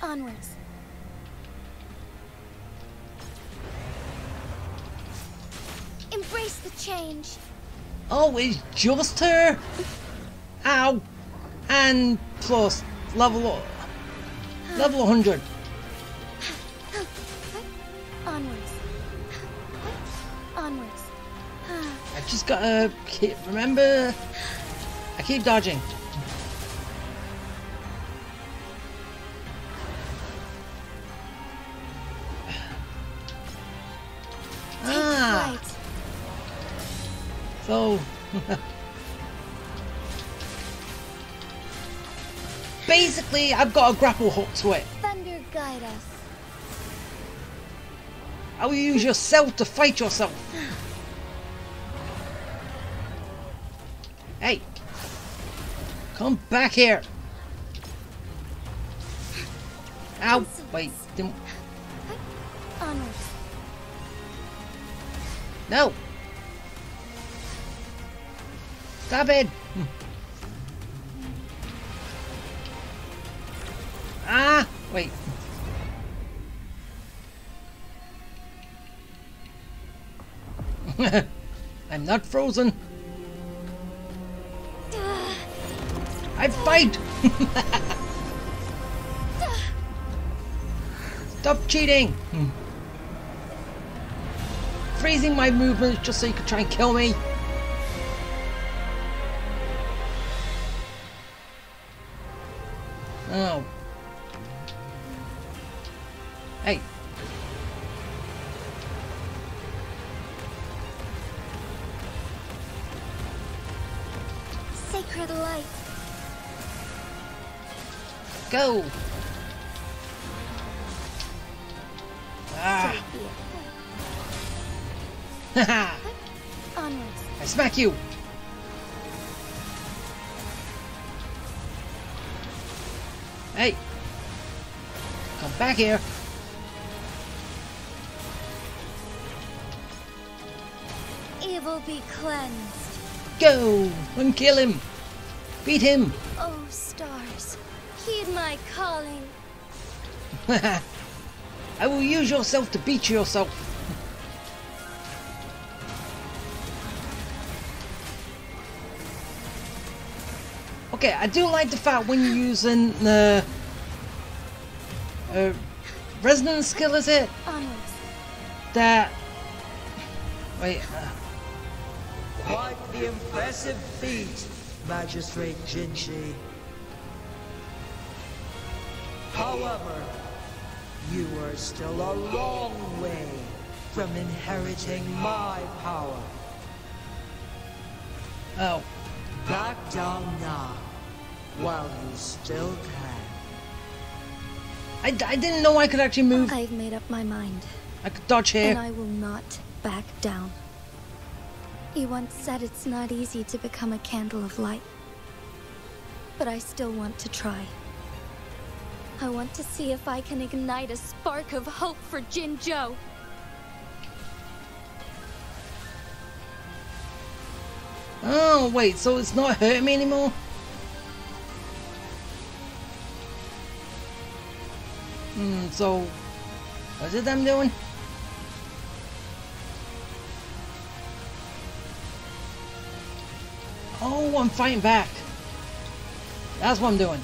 Onwards. Change. Oh, it's just her? Ow. And plus level up. level 100. Onwards. Onwards. I just gotta keep, remember, I keep dodging. basically, I've got a grapple hook to it. Thunder guide us. I will use yourself to fight yourself. Hey, come back here. Ow! Wait, didn't- no. Stop it. Ah, wait. I'm not frozen. I fight. Stop cheating. Freezing my movements just so you could try and kill me. You. Hey. Come back here. Evil be cleansed. Go and kill him. Beat him. Oh, stars. Heed my calling. I will use yourself to beat yourself. Okay, I do like the fact when you're using the uh, resonance skill, is it? Onwards. That. Wait. Uh, Quite the impressive feat, Magistrate Jinhsi. However, You are still a long way from inheriting my power. Oh. Back down now, while you still can. I, I didn't know I could actually move. I've made up my mind. I could dodge here. And I will not back down. You once said it's not easy to become a candle of light. But I still want to try. I want to see if I can ignite a spark of hope for Jinzhou. Oh, wait, so it's not hurting me anymore? Hmm, so... What's it I'm doing? Oh, I'm fighting back. That's what I'm doing.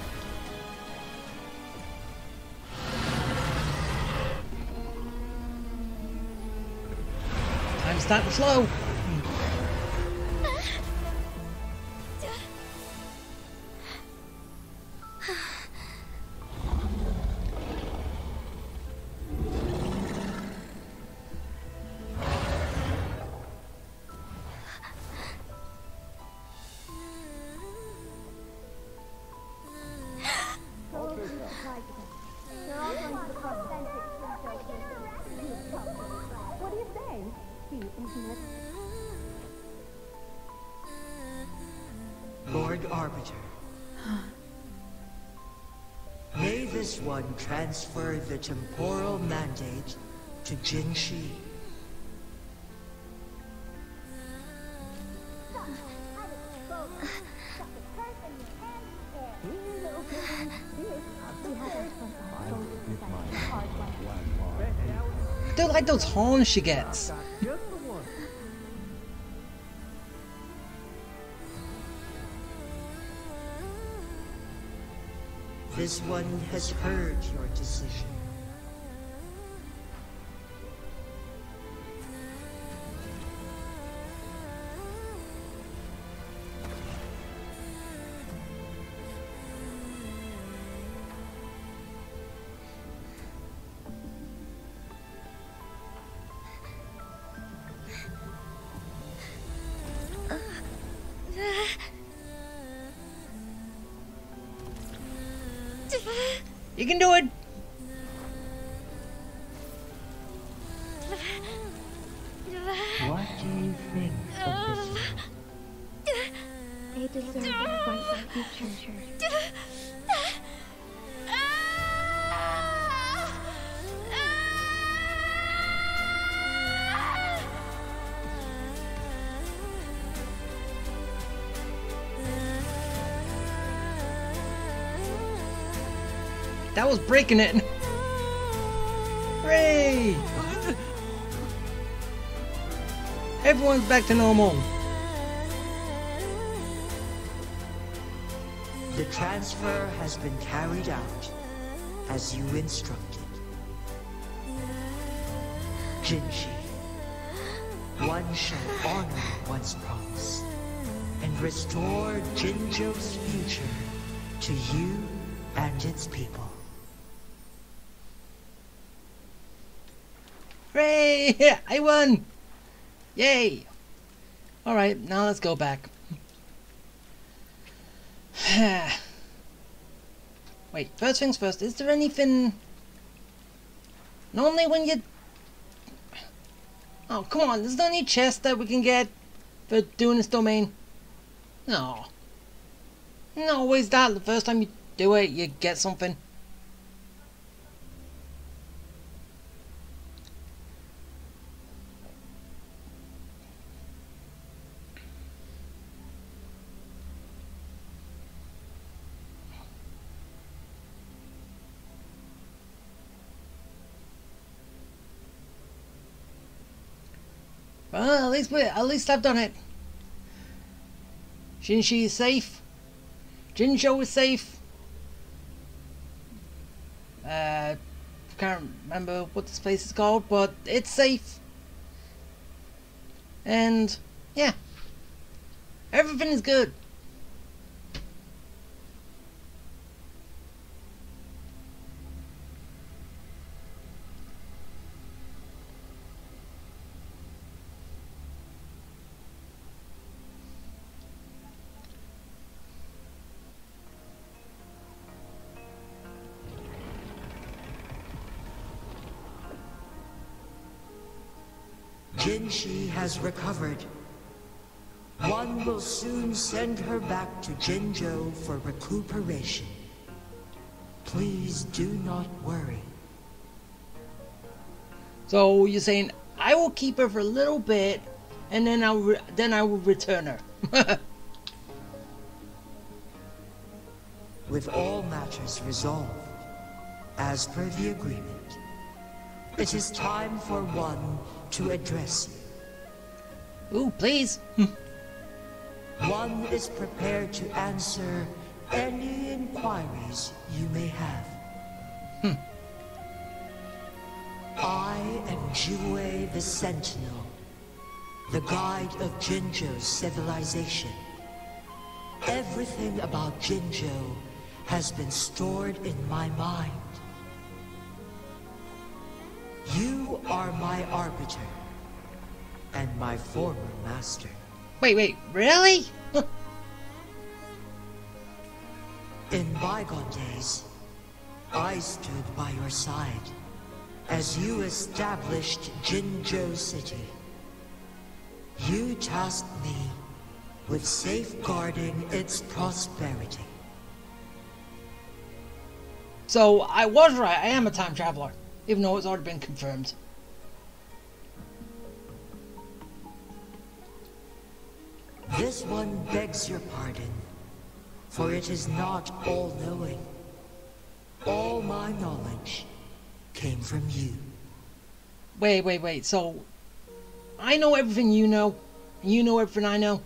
Time to start transfer the temporal mandate to Jinhsi. Don't like those horns she gets. This one has heard your decision. You can do it. Was breaking it. Hooray! Everyone's back to normal. The transfer has been carried out as you instructed. Jinhsi, one shall honor one's promise and restore Jinzhou's future to you and its people. Hooray! I won! Yay! Alright, now let's go back. Wait, first things first, is there anything... Normally when you... Oh, come on, there's no any chest that we can get for doing this domain? No. No, always that, the first time you do it, you get something. Well, at least we at least I've done it. Jinhsi is safe. Jinzhou is safe. Uh, can't remember what this place is called, but it's safe. And yeah, everything is good. Jinhsi has recovered. One will soon send her back to Jinzhou for recuperation. Please do not worry. So you're saying I will keep her for a little bit, and then I'll re- then I will return her. With all matters resolved, as per the agreement, it is time for one to address you. Ooh, please. one is prepared to answer any inquiries you may have. Hmm. I am Jue the Sentinel, the guide of Jinzhou's civilization. Everything about Jinzhou has been stored in my mind. You are my arbiter, and my former master. Wait, wait, really? in bygone days, I stood by your side as you established Jinzhou City. You tasked me with safeguarding its prosperity. So I was right, I am a time traveler, even though it's already been confirmed. This one begs your pardon, for it is not all-knowing. All my knowledge came from you. Wait, wait, wait, so I know everything you know, and you know everything I know?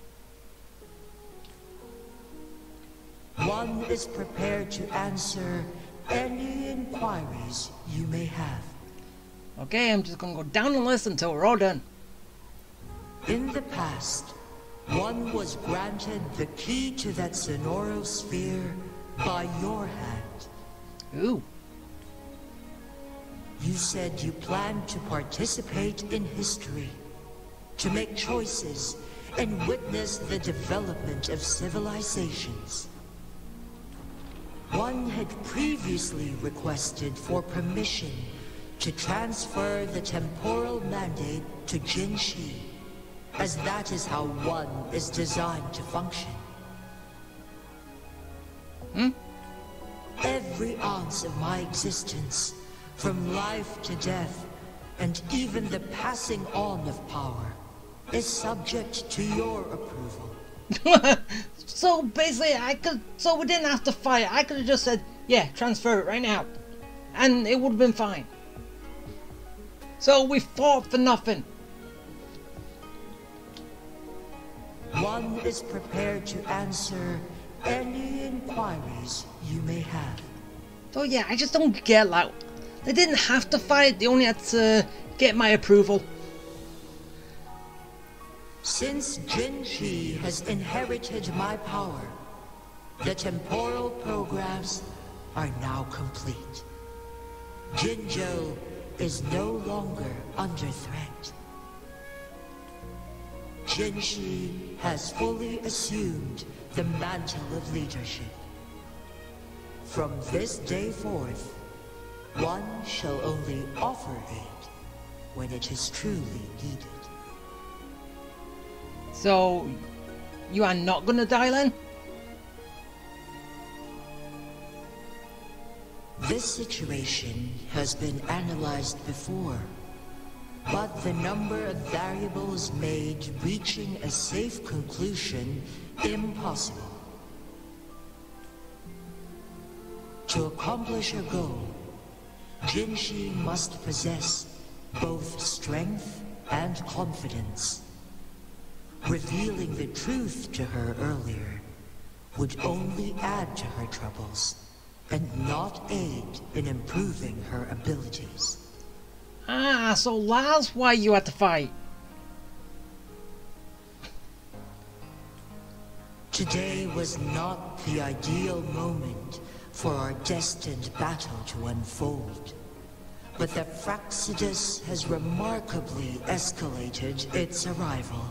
One is prepared to answer any inquiries you may have. Okay, I'm just gonna go down the list until we're all done. In the past, one was granted the key to that Sonoro sphere by your hand. Ooh. You said you planned to participate in history, to make choices, and witness the development of civilizations. One had previously requested for permission to transfer the temporal mandate to Jinhsi, as that is how one is designed to function. Hmm? Every ounce of my existence, from life to death, and even the passing on of power, is subject to your approval. so basically, I could. So we didn't have to fight. I could have just said, "Yeah, transfer it right now," and it would have been fine. So we fought for nothing. One is prepared to answer any inquiries you may have. So yeah, I just don't get like they didn't have to fight. They only had to get my approval. Since Jinhsi has inherited my power, the temporal programs are now complete. Jinzhou is no longer under threat. Jinhsi has fully assumed the mantle of leadership. From this day forth, one shall only offer aid when it is truly needed. So, you are not gonna die then? This situation has been analyzed before, but the number of variables made reaching a safe conclusion impossible. To accomplish a goal, Jinhsi must possess both strength and confidence. Revealing the truth to her earlier would only add to her troubles and not aid in improving her abilities. Ah, so that's why you had to fight. Today was not the ideal moment for our destined battle to unfold. But the Fractsidus has remarkably escalated its arrival.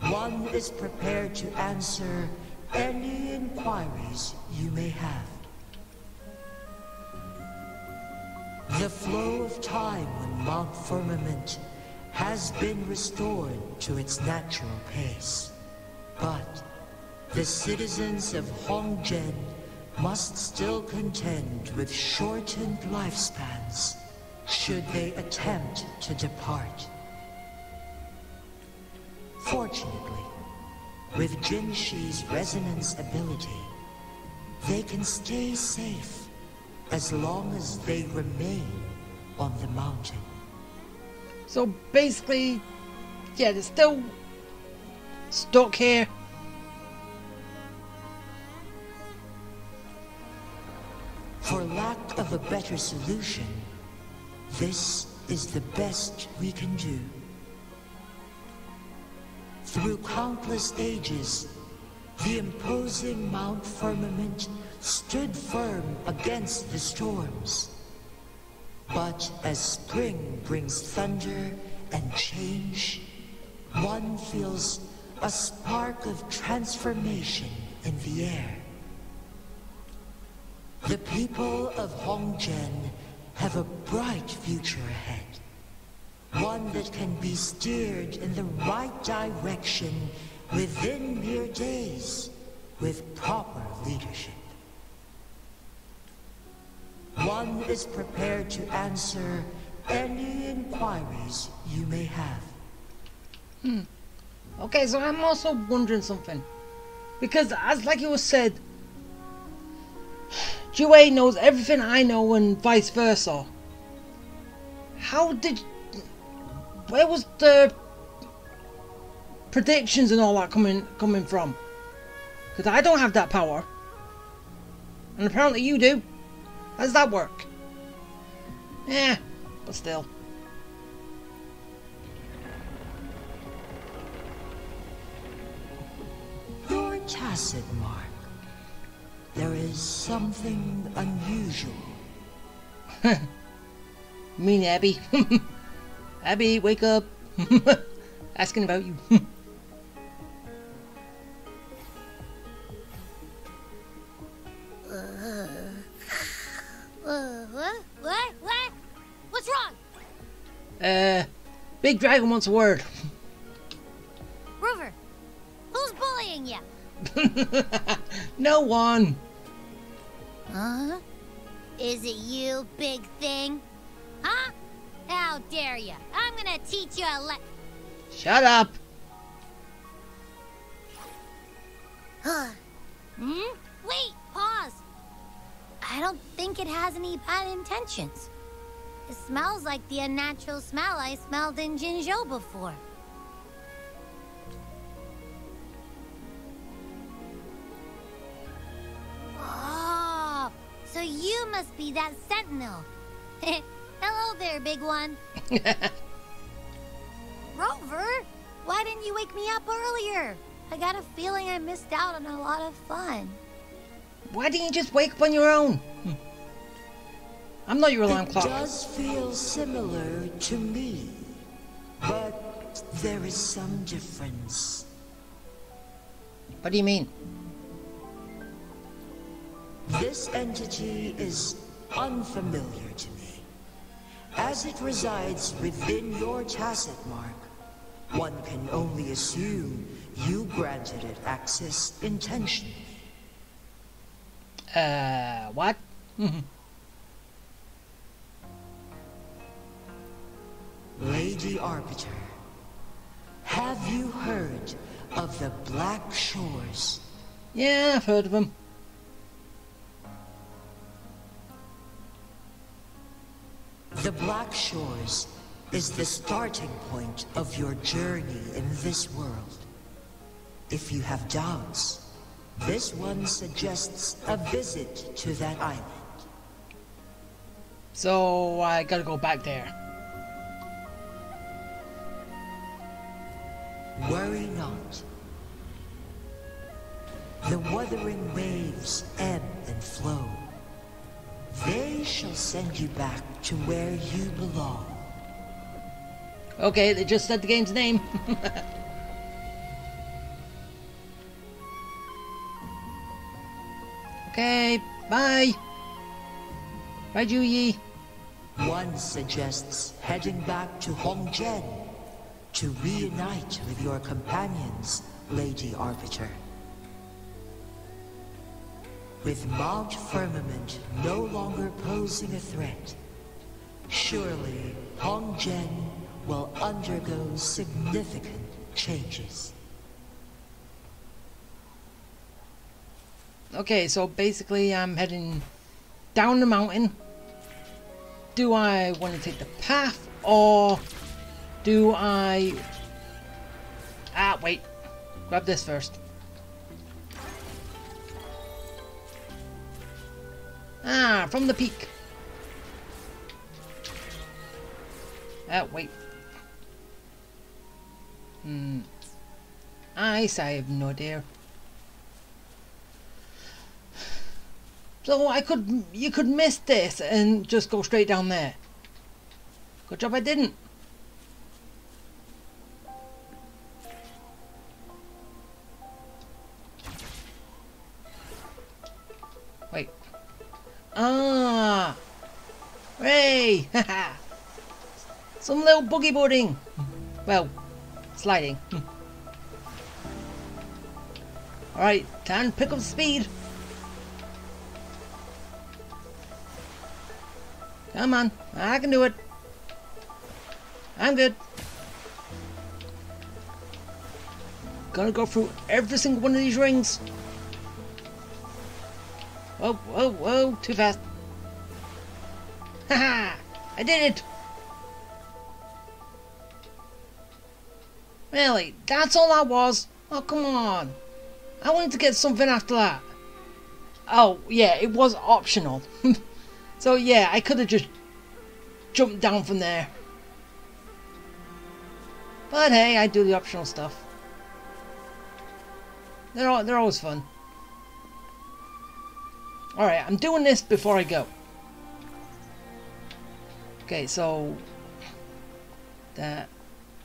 One is prepared to answer any inquiries you may have. The flow of time on Mount Firmament has been restored to its natural pace. But the citizens of Hongzhen must still contend with shortened lifespans should they attempt to depart. Fortunately, with Jinhsi's resonance ability, they can stay safe as long as they remain on the mountain. So basically, yeah, they're still stuck here. For lack of a better solution, this is the best we can do. Through countless ages, the imposing Mount Firmament stood firm against the storms. But as spring brings thunder and change, one feels a spark of transformation in the air. The people of Hongzhen have a bright future ahead. One that can be steered in the right direction within mere days with proper leadership. One is prepared to answer any inquiries you may have. Hmm. Okay, so I'm also wondering something. Because, as like you was said, Jue knows everything I know and vice versa. How did... Where was the predictions and all that coming coming from? Because I don't have that power. And apparently you do. How does that work? Yeah, but still. Your Tacet Mark. There is something unusual. mean Abby. Abby, wake up. Asking about you. Uh, what? What? What? What's wrong? Uh, Big Dragon wants a word. Rover, who's bullying you? no one. Huh? Is it you, big thing? Huh? How dare you? I'm gonna teach you a le- Shut up. hmm? Wait, pause. I don't think it has any bad intentions. It smells like the unnatural smell I smelled in Jinzhou before. Oh, so you must be that sentinel. Hello there, big one. Rover, why didn't you wake me up earlier? I got a feeling I missed out on a lot of fun. Why didn't you just wake up on your own? Hmm. I'm not your alarm clock. It does feel similar to me, but there is some difference. What do you mean? This entity is unfamiliar to me. As it resides within your Tacet Mark, one can only assume you granted it access intentionally. Uh, what? Lady Arbiter, have you heard of the Black Shores? Yeah, I've heard of them. The Black Shores is the starting point of your journey in this world. If you have doubts, this one suggests a visit to that island. So I gotta go back there. Worry not. The wuthering waves ebb and flow. They shall send you back to where you belong. Okay, they just said the game's name. okay, bye. Bye, Juyi. One suggests heading back to Hongzhen to reunite with your companions, Lady Arbiter. With Mount Firmament no longer posing a threat, surely Hongzhen will undergo significant changes. Okay, so basically I'm heading down the mountain. Do I want to take the path or do I... Ah, wait. Grab this first. Ah, from the peak. Ah, wait. Hmm. Say I have no idea. So I could, you could miss this and just go straight down there. Good job I didn't. Wait. Ah! Hooray! Some little boogie boarding. Well, sliding. Alright, time pick up speed. Come on, I can do it. I'm good. Gonna go through every single one of these rings. Whoa, whoa, whoa, too fast. Haha! I did it! Really? That's all that was? Oh, come on. I wanted to get something after that. Oh, yeah, it was optional. so, yeah, I could have just jumped down from there. But hey, I do the optional stuff. They're, all, they're always fun. Alright, I'm doing this before I go. Okay, so... That,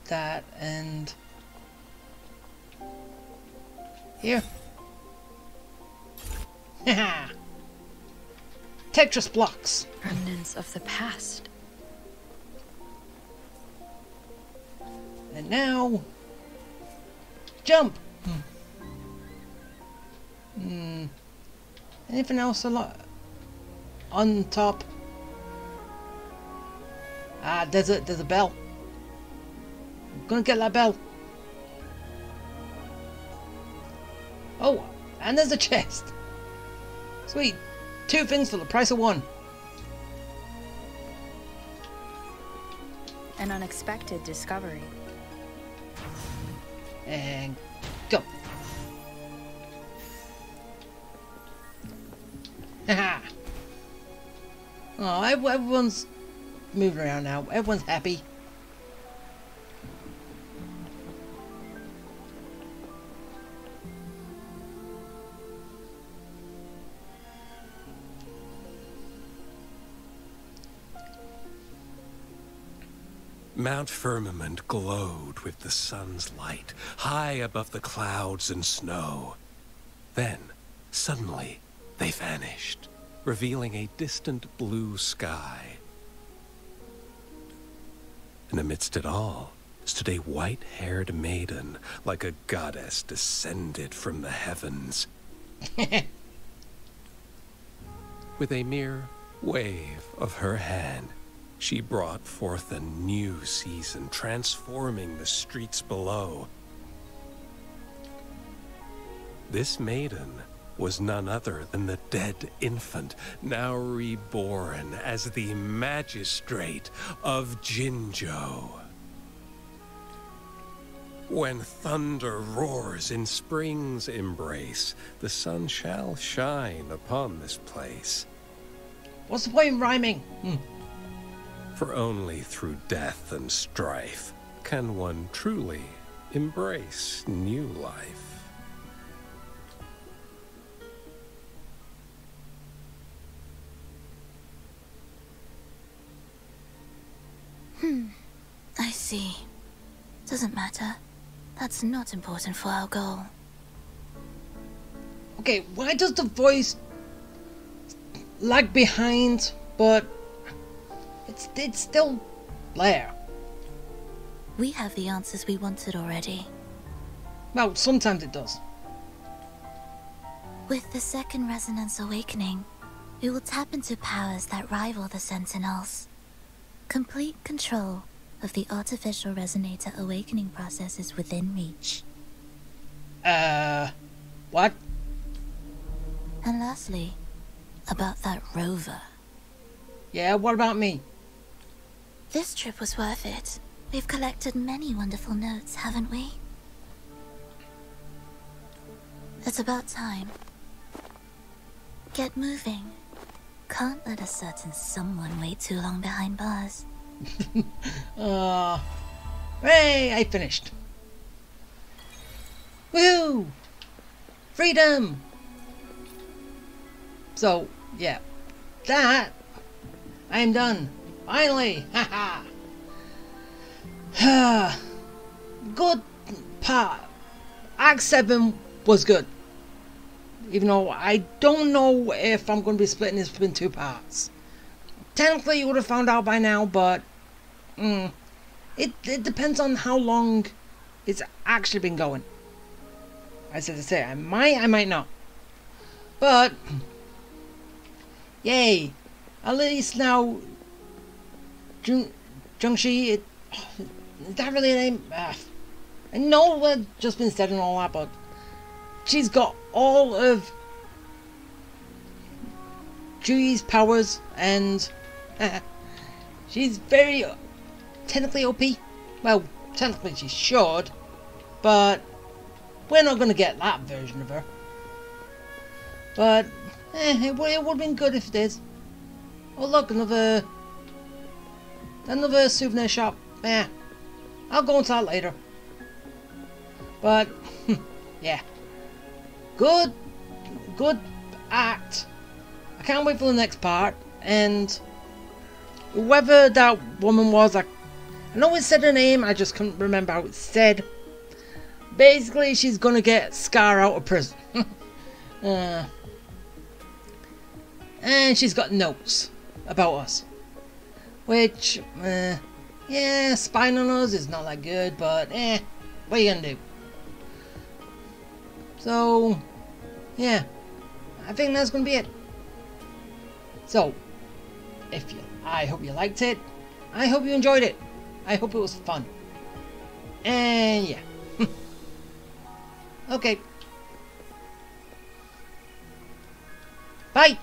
that, and... Here. Haha! Tetris blocks! Remnants of the past. And now... Jump! Hmm. Hmm. Anything else a lot on top? Ah, there's a there's a bell. I'm gonna get that bell. Oh, and there's a chest. Sweet. Two things for the price of one. An unexpected discovery. And go. Haha. oh, everyone's moving around now. Everyone's happy. Mount Firmament glowed with the sun's light, high above the clouds and snow. Then, suddenly, they vanished, revealing a distant blue sky. And amidst it all stood a white-haired maiden, like a goddess descended from the heavens. With a mere wave of her hand, she brought forth a new season, transforming the streets below. This maiden was none other than the dead infant, now reborn as the magistrate of Jinzhou. When thunder roars in spring's embrace, the sun shall shine upon this place. What's the point in rhyming? Hmm. For only through death and strife can one truly embrace new life. Hmm. I see. Doesn't matter. That's not important for our goal. Okay, why does the voice lag behind, but It's it's still there. We have the answers we wanted already. Well, sometimes it does. With the second resonance awakening, we will tap into powers that rival the Sentinels. Complete control of the artificial resonator awakening process is within reach. Uh, what? And lastly, about that rover. Yeah, what about me? This trip was worth it. We've collected many wonderful notes, haven't we? It's about time. Get moving. Can't let a certain someone wait too long behind bars. uh, hey, I finished. Woo! Freedom! So, yeah. That, I am done. Finally! Haha! good part. Act 7 was good. Even though I don't know if I'm going to be splitting this in two parts. Technically, you would have found out by now, but mm, it, it depends on how long it's actually been going. I said to say, I might, I might not. But, yay. At least now, Jun, Jungshi, it, is that really a name? Uh, I know what just been said and all that, but she's got all of Jui's powers and she's very technically OP. Well, technically she should, but we're not going to get that version of her. But eh, it, it would have been good if it is. Oh look, another another souvenir shop. Yeah, I'll go into that later. But yeah, good, good act. I can't wait for the next part. And whoever that woman was, I, I know it said her name. I just couldn't remember how it said. Basically, she's gonna get Scar out of prison. uh, and she's got notes about us. Which, uh, yeah, spying on us is not that good, but eh, what are you gonna do? So, yeah, I think that's gonna be it. So, if you, I hope you liked it. I hope you enjoyed it. I hope it was fun. And yeah. okay. Bye.